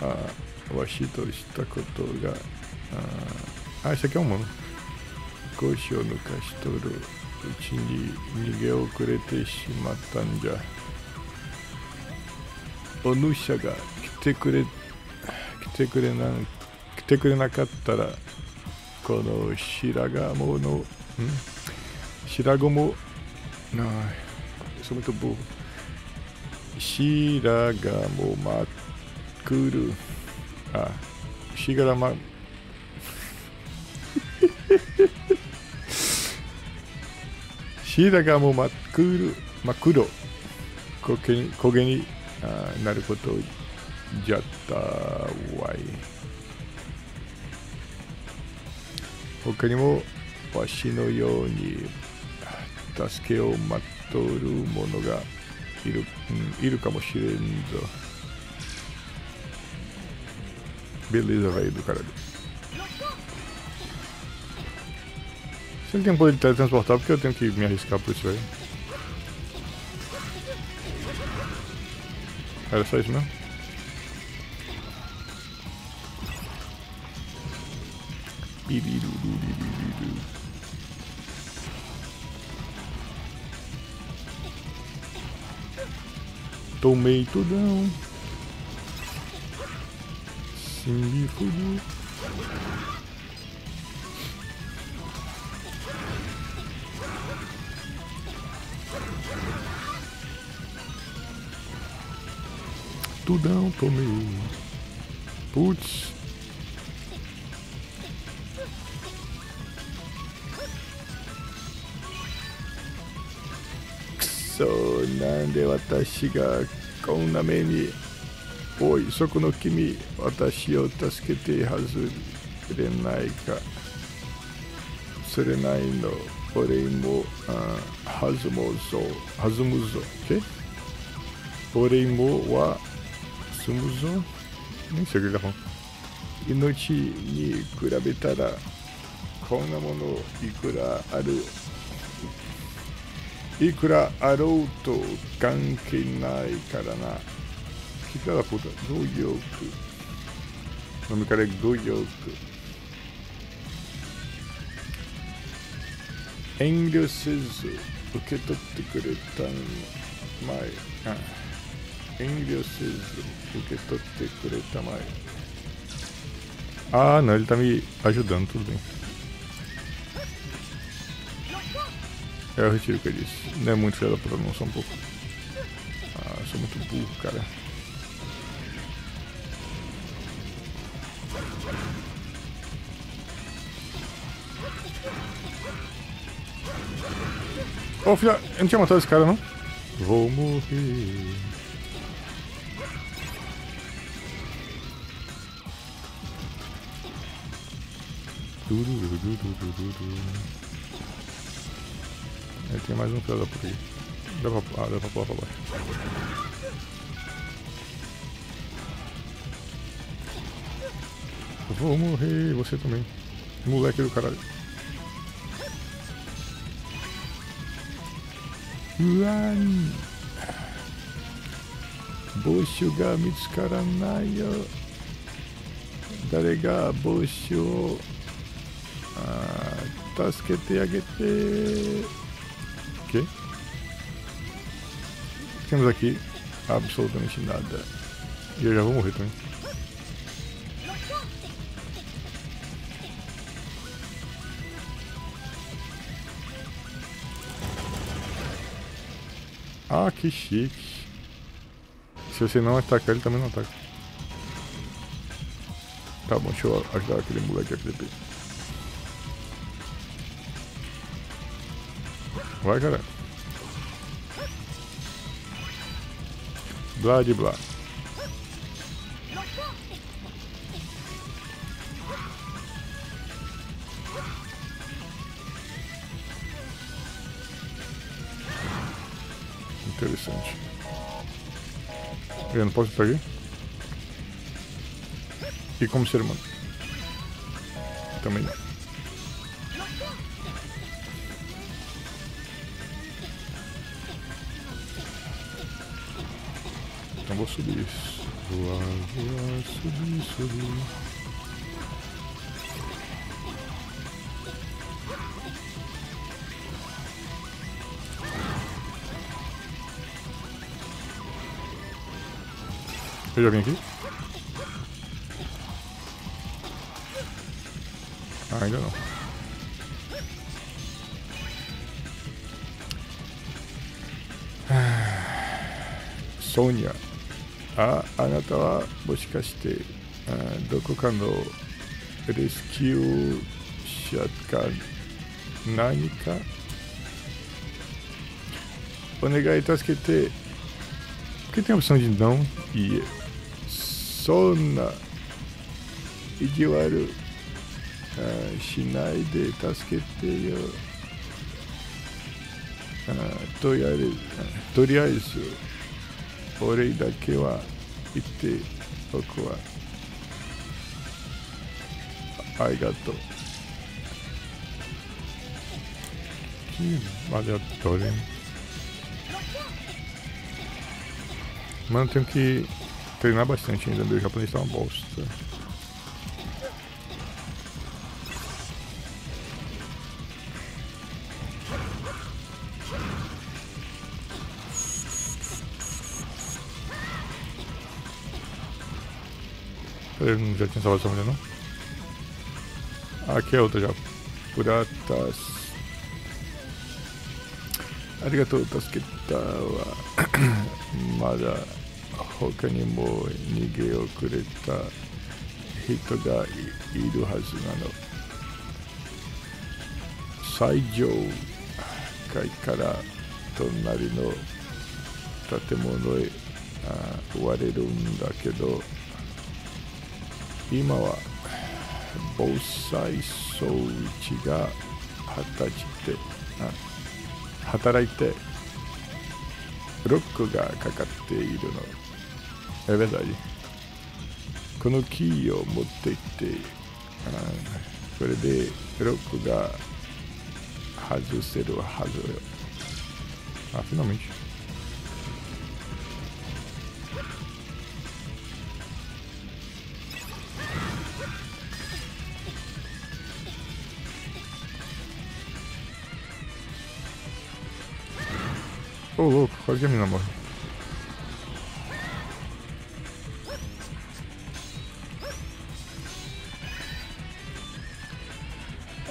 Ah, o Shitakoto ga. Ah, ah, esse aqui é um mano. 少しを抜かしとるうちに逃げ遅れてしまったんじゃ。お主が来てくれ来てくれな来てくれなかったらこの白髪のん？白髪もない。sou muito burro 白髪もまくるあ白髪ま白髪もまくるまくろ焦げに焦げにあなることじゃったわい他にもわしのように助けを待っとる者がいる,、うん、いるかもしれんぞ Beleza, velho do caralho. Se ele tem poder de teletransportar, porque eu tenho que me arriscar por isso, velho? Era só isso mesmo? Tomei tudão. Se me fudeu. Tudão, tomei. Putz. So, なんで私がこんな目に？おいそこの君私を助けてはずくれないかそれないの？俺もあ弾むぞ弾むぞ que? Porém, wa つむ。それだ命に比べたら、こんなものいくらある、いくらあろうと関係ないからな。聞いたらこだ、ど。飲みからどうよく。遠慮せず受け取ってくれたの前。あ遠慮せず受け取ってくれたまえ Ah, não, ele tá me ajudando, tudo bem. É, eu retiro o que eu disse. Não é muito filha da puta, não, só um pouco. Ah, eu sou muito burro, cara. Ô, oh, filha, eu não tinha matado esse cara, não? Vou morrer. Ele tem mais um pedra por aí. Dá pra, ah, dá pra pular pra baixo. Eu vou morrer, você também. Moleque do caralho. Run! Boshuga Mitsukaranayo Darega Boshu 助けてあげて quê? Temos aqui absolutamente nada. E eu já vou morrer também. Ah, que chique. Se você não atacar, ele também não ataca. Tá bom, deixa eu ajudar aquele moleque a crescer. Vai, cara. Blá de blá. Interessante. Eu não posso pegar? E como ser humano? Também não. Subir, subir. Veja alguém aqui? Ah, ainda não. Sônia. ああなたはもしかしてどこかのレスキューシャーか何かお願い助けて que temos opção de não e sona e de waru shinai de tasukete yo toyaru toriazu orei dake wa itte oku wa ありがとう。Que aleatório, hein? Mano, tenho que treinar bastante ainda. Meu japonês tá uma bosta. Eu não já tinha salvado essa mulher, não? Aqui é outra já. Puratas. Arigatou, Tasuketa wa まだ他にも逃げ遅れた人がいるはずなの最上階から隣の建物へ追われるんだけど今は防災装置が働いて働いてロックがかかっているの。É verdade. このキーを持っていってあこれでロックが外せるはずよ。あ、oh, quase que a mina morre.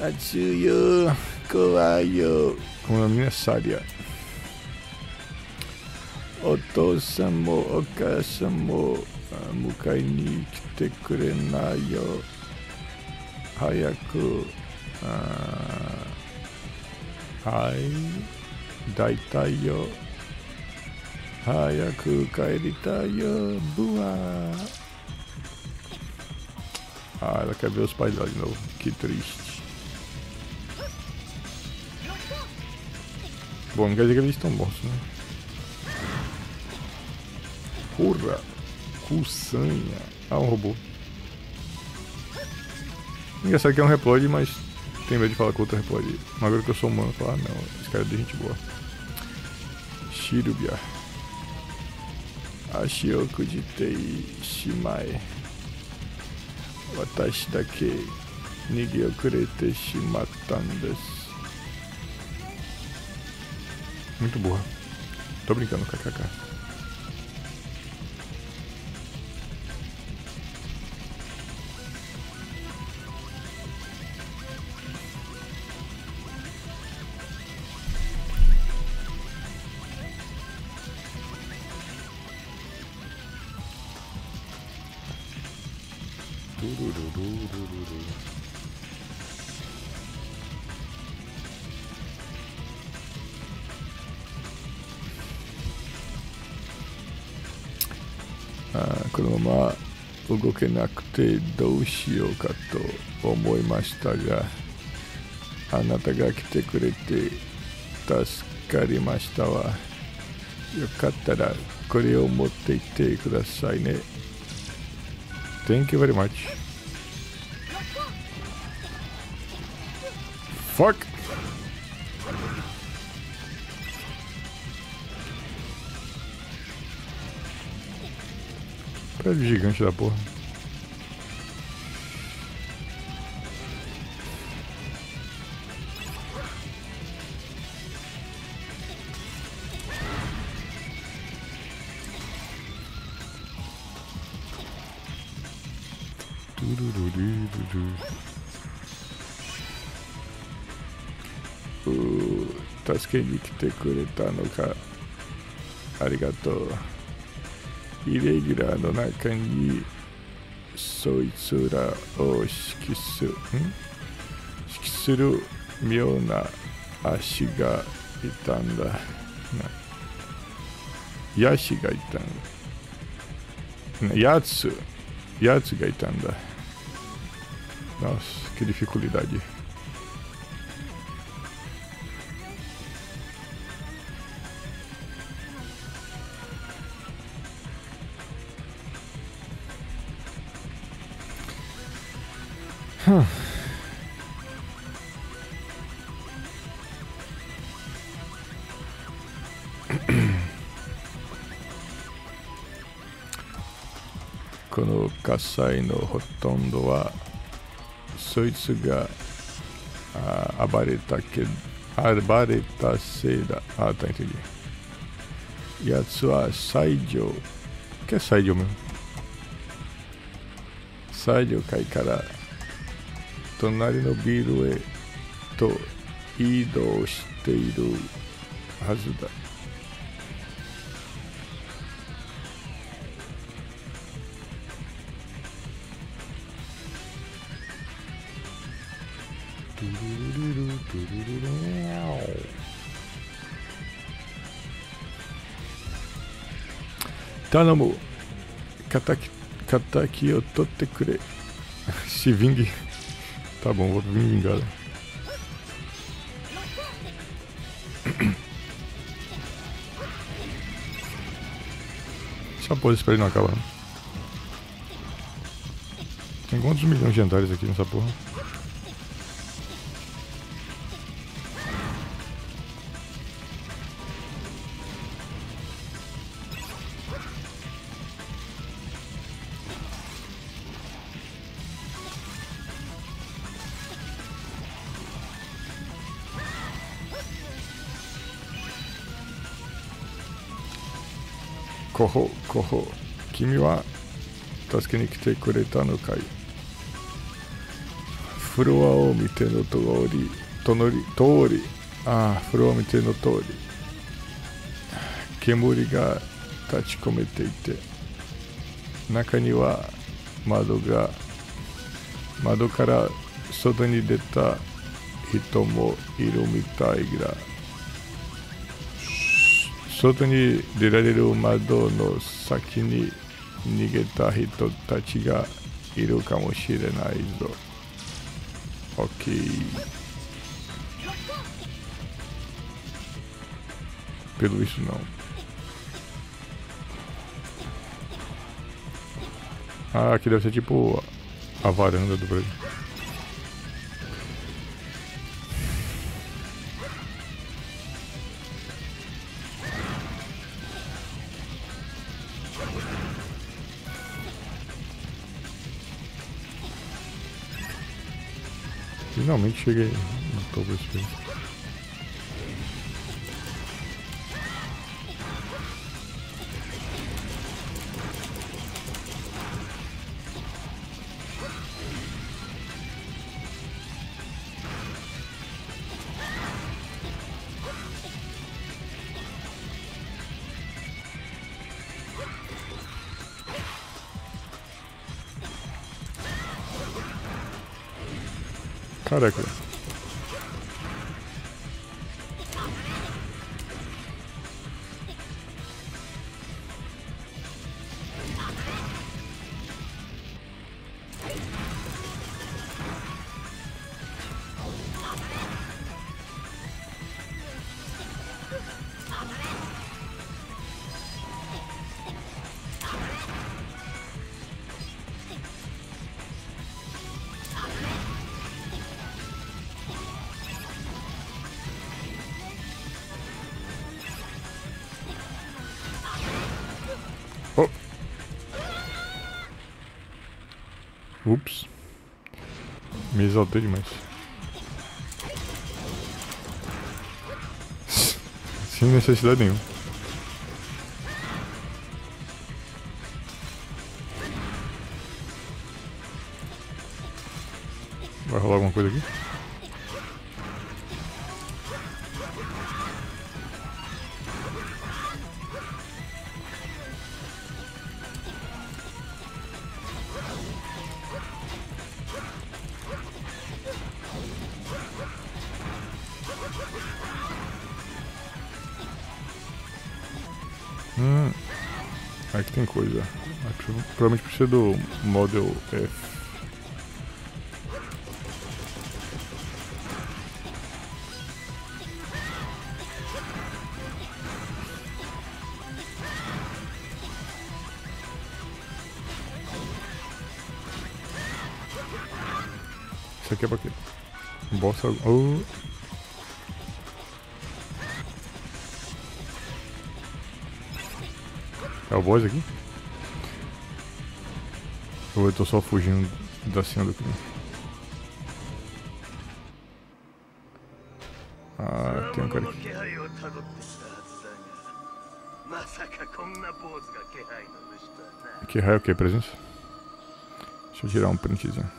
Atsuyo, Kowayo. Com a minha sária. お父さんもお母さんも迎えに来てくれないよ。早く。はい。大体よ Hayaku. Ah, ela quer ver os pais dela de novo. Que triste. Bom, não quer dizer que eles estão bons, né? Hurra! Cusanha! Ah, um robô. Engraçado que é um replode, mas tem medo de falar com outro replode. Mas agora que eu sou humano, falar, ah, não, esse cara é de gente boa. Shirubiar. Shirubia. Ashioku jitei shimai. Watashi dake nige o kurete shimattan desu. Muito boa. Tô brincando, kkk. 動けなくてどうしようかと思いましたがあなたが来てくれて助かりましたわ。よかったらこれを持って行ってくださいね。Thank you very much. Fuck. Prédio gigante da porra. けに来てくれたのか。ありがとう。イレギュラーの中にそいつらを指揮するん？指揮する妙な足がいたんだ。な。ヤシがいたんだ。やつやつがいたんだ。Nossa, que dificuldade. Huh. この火災のほとんどはそいつがあ暴れたけ暴れたせいだ。あ tá entendi やつは西条。que é 西条 mesmo 西条海から隣のビルへと移動しているはずだ。頼む。敵を取ってくれ。<laughs> se vingue tá bom vou me vingar. Essa porra desse não acaba tem quantos milhões de andares aqui nessa porra コホ君は助けに来てくれたのかい？フロアを見ての通りとのり通り。ああフロアを見ての通り。煙が立ち込めていて中には窓が窓から外に出た人もいるみたいだ。外に出られる窓の先に逃げた人たちが Iru Kamoshirenai do. Ok. Pelo visto não. Ah, aqui deve ser tipo a varanda do Brasil. Finalmente cheguei no desse Sem necessidade provavelmente precisa do Model F. Isso aqui é pra quê? Bossa. Oh. É o boss aqui? Eu tô só fugindo da cena do crime? Ah, tem um cara aqui. Que raio que é presença? Deixa eu tirar um printzinho.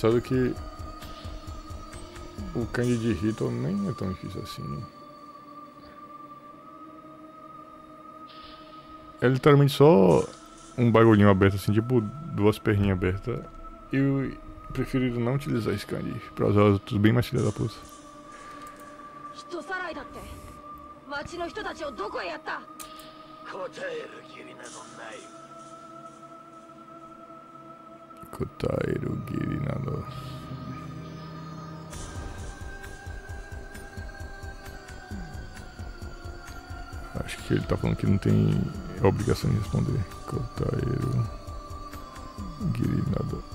Engraçado que o Candy de Rito nem é tão difícil assim. É literalmente só um bagulhinho aberto, assim, tipo duas perninhas abertas. E eu prefiro não utilizar esse Candy pra usar os outros bem mais filha da puta. 人さらいだって町の人たちをどこへやった答える義理などない Kotairo Giri nada. Acho que ele tá falando que não tem obrigação de responder. Kotairo Giri nada.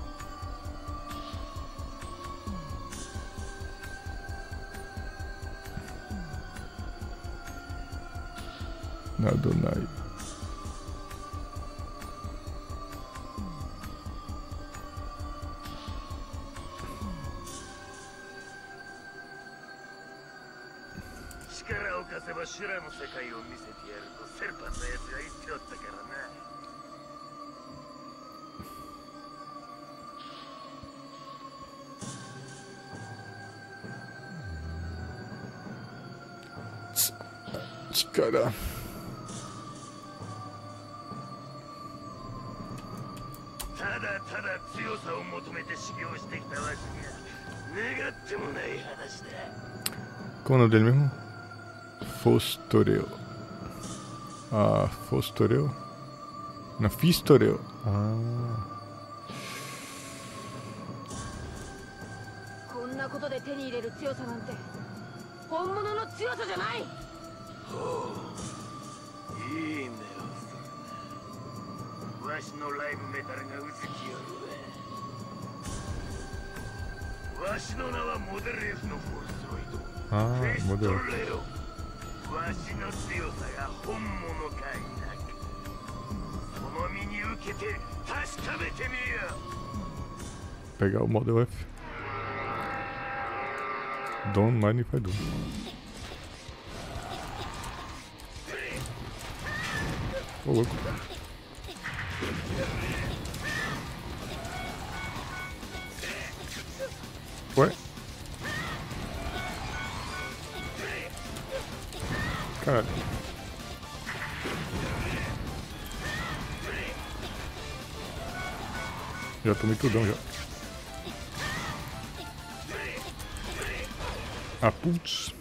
Fostoreu? Não, Fistoreu. Ah. Pegar o Model F. Don't mind if I do. Ô, louco. Ué? Caralho. Já tomei tudão já. Ah, putz.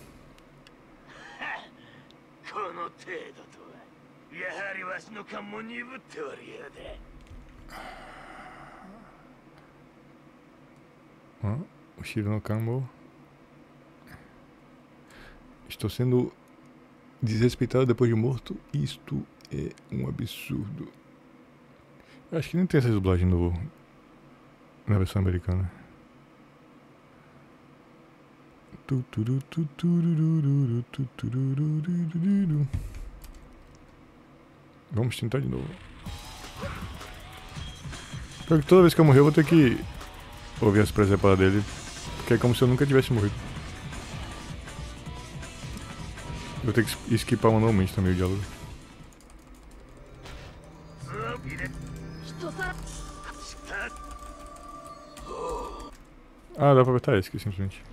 Ah, o Shiro no Kambo. Estou sendo desrespeitado depois de morto. Isto é um absurdo. Acho que nem tem essa dublagem no, na versão americana. Vamos tentar de novo. Pior que toda vez que eu morrer eu vou ter que ouvir as presepadas dele. Porque é como se eu nunca tivesse morrido. Eu vou ter que esquipar manualmente também o diálogo. Ah, dá pra apertar esse aqui simplesmente.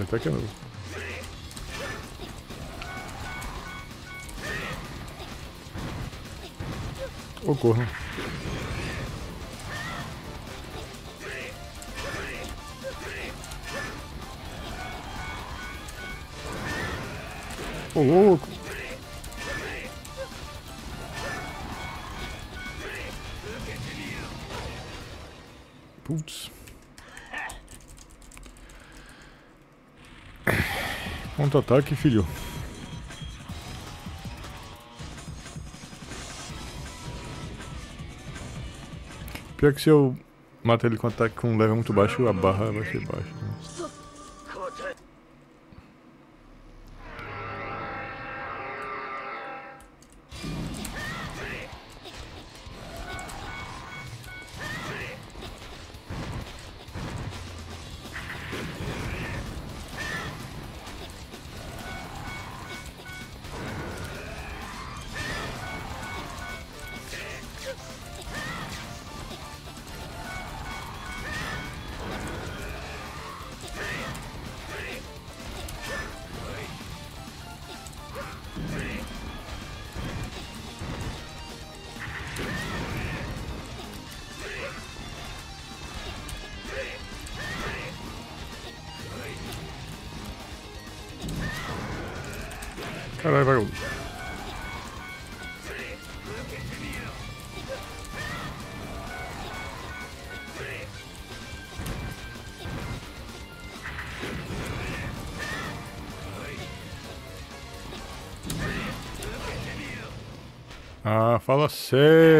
Esse até que é novo. Ô corno. Ô louco. Putz. Contra-ataque, filho. Pior que se eu matar ele com ataque com um level muito baixo, a barra vai ser baixa. Fala sério.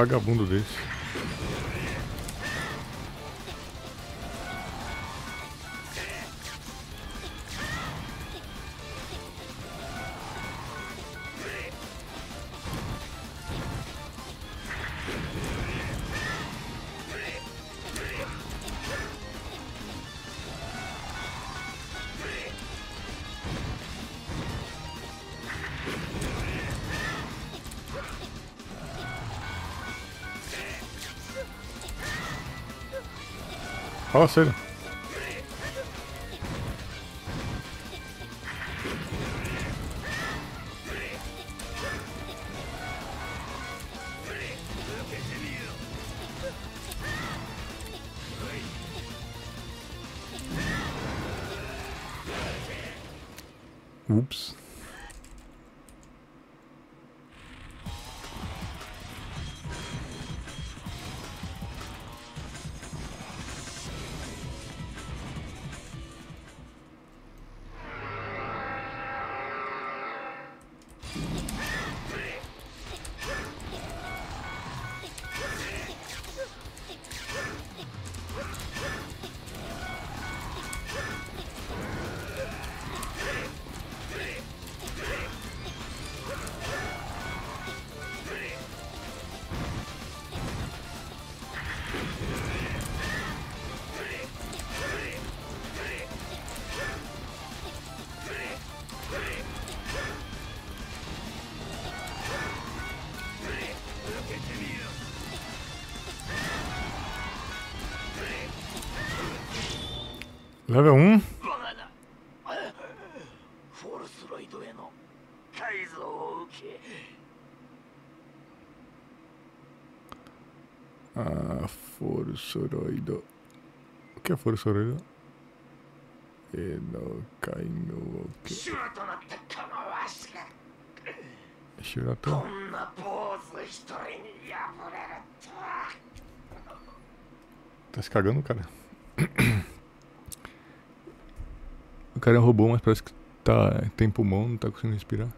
Vagabundo desse. Fala sério. Level 1. 我がだフォルスロイドへの改造を受け Ah, foro soroido. O que é foro soroido? E no kai no oke. 修羅となったこのわしが Shurato? こんな坊主一人に破れるとは Tá se cagando, cara. <coughs> O cara um robô, mas parece que tá, tem pulmão, não tá conseguindo respirar.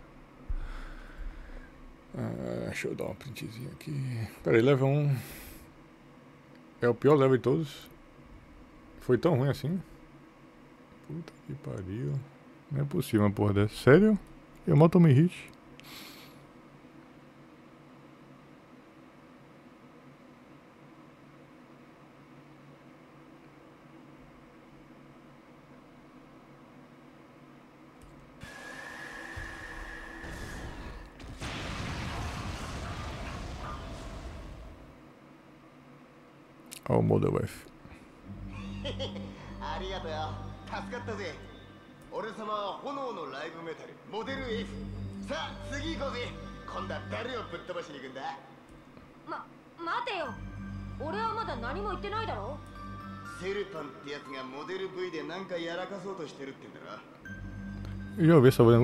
Ah, deixa eu dar uma printzinha aqui. Pera aí, level 1. É o pior level de todos. Foi tão ruim assim? Puta que pariu. Não é possível uma porra dessa. Sério? Eu mal tomei hit. Ó o Model F. ありがとうよ。助かったぜ。俺様は炎のライブメタルモデル F さあ次行こうぜ。今度は誰をぶっ飛ばしに行くんだ？ま待てよ。俺はまだ何も言ってないだろ。セルパンってやつがモデル V で何かやらかそうとしてるってんだろ？Eu já ouvi essa voz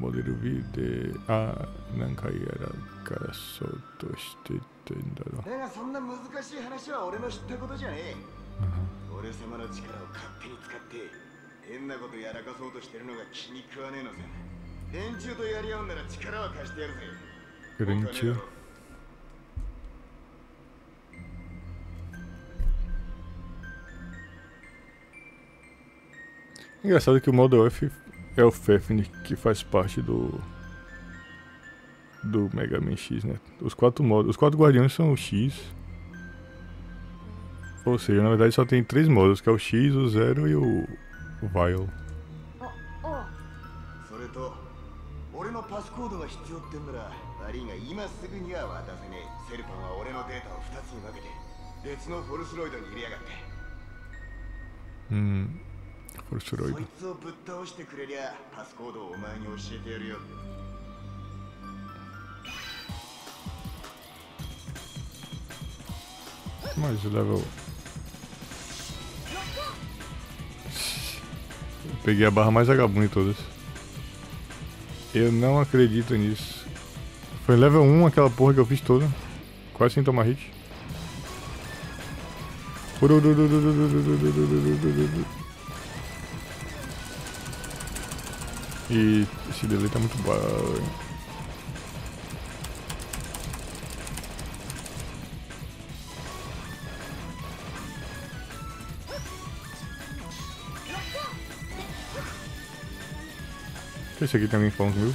em algum lugar. Serfetelianga modelo vide a nankai era からそうとしてってんだろだがそんな難しい話は俺の知ったことじゃねえ。俺様の力を勝手に使って変なことやらかそうとしてるのが気に食わねえのさ。連中とやり合うんなら力は貸してやるぜ。Garantia. Engraçado que o Model F é o Fefnir que faz parte do do Mega Man X, né? Os quatro modos, os quatro guardiões são o X. Ou seja, na verdade só tem três modos, que é o X, o Zero e o, o Vile. あフォルスロイドに入れやがって Hum. Força そ Heroica. いつをぶっ倒してくれりゃパスコードをお前に教えてやるよ Mas o level. Eu peguei a barra mais vagabunda de todas. Eu não acredito nisso. Foi level 1 aquela porra que eu fiz toda. Quase sem tomar hit. E esse delay tá muito bom. Esse aqui também foi mil.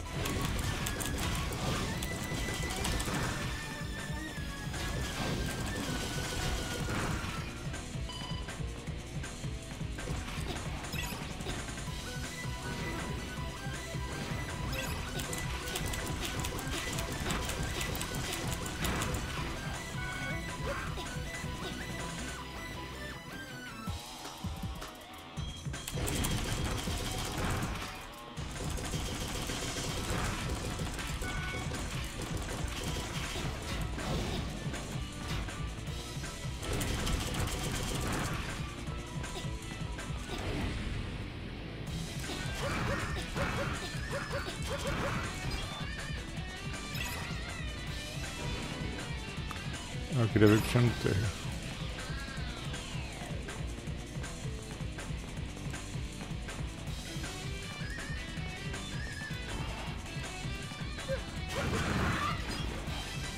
queria ver o que tinha no terra.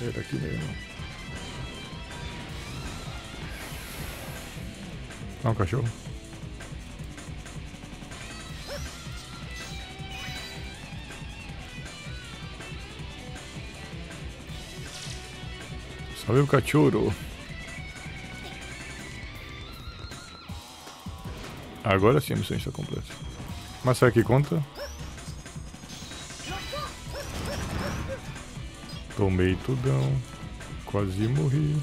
Era aqui mesmo. Ah, um cachorro. Salve o cachorro. Agora sim a missão está completa. Mas será que conta? Tomei tudão. Quase morri.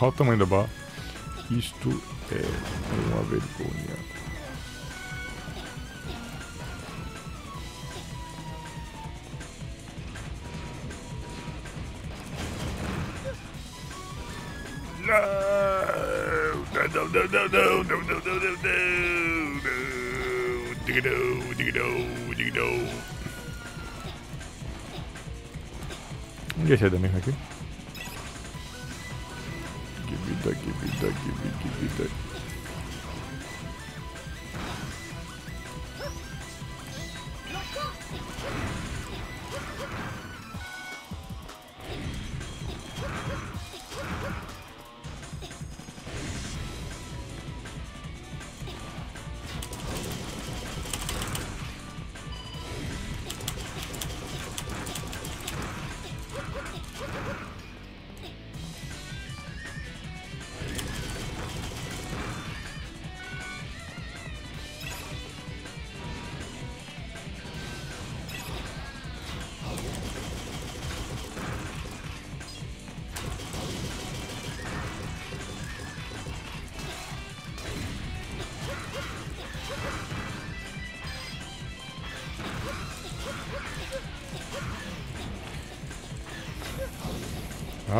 Olha o tamanho da barra. Isto é uma vergonha. Yo hice lo aquí.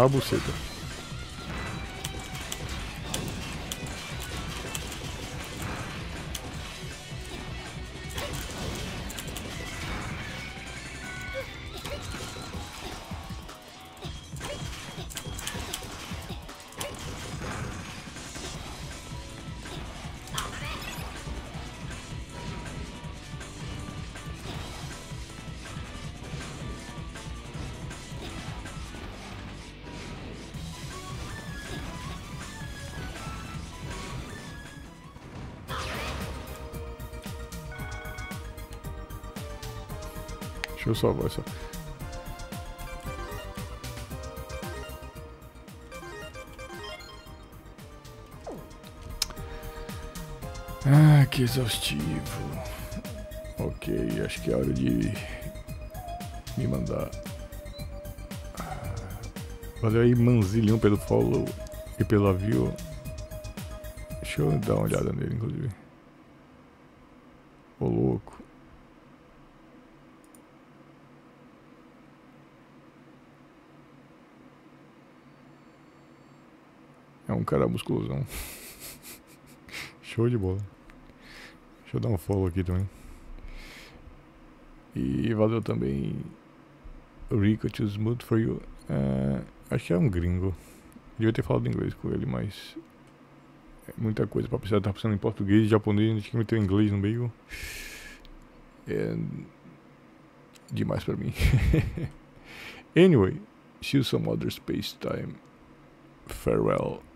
a buceta. Eu salvar essa. Ah, que exaustivo. Ok, acho que é hora de me mandar. Ah, valeu aí, Manzilinho, pelo follow e pelo avião. Deixa eu dar uma olhada nele, inclusive. Ô louco. É um cara musculosão. Show de bola. Deixa eu dar um follow aqui também. E valeu também Rico to Smooth for You. Uh, acho que é um gringo. Devia ter falado inglês com ele, mas. É muita coisa pra precisar. Tá pensando em português, japonês, a gente tinha que meter inglês no meio. É. Demais pra mim. <laughs> anyway, see you some other space time. Farewell.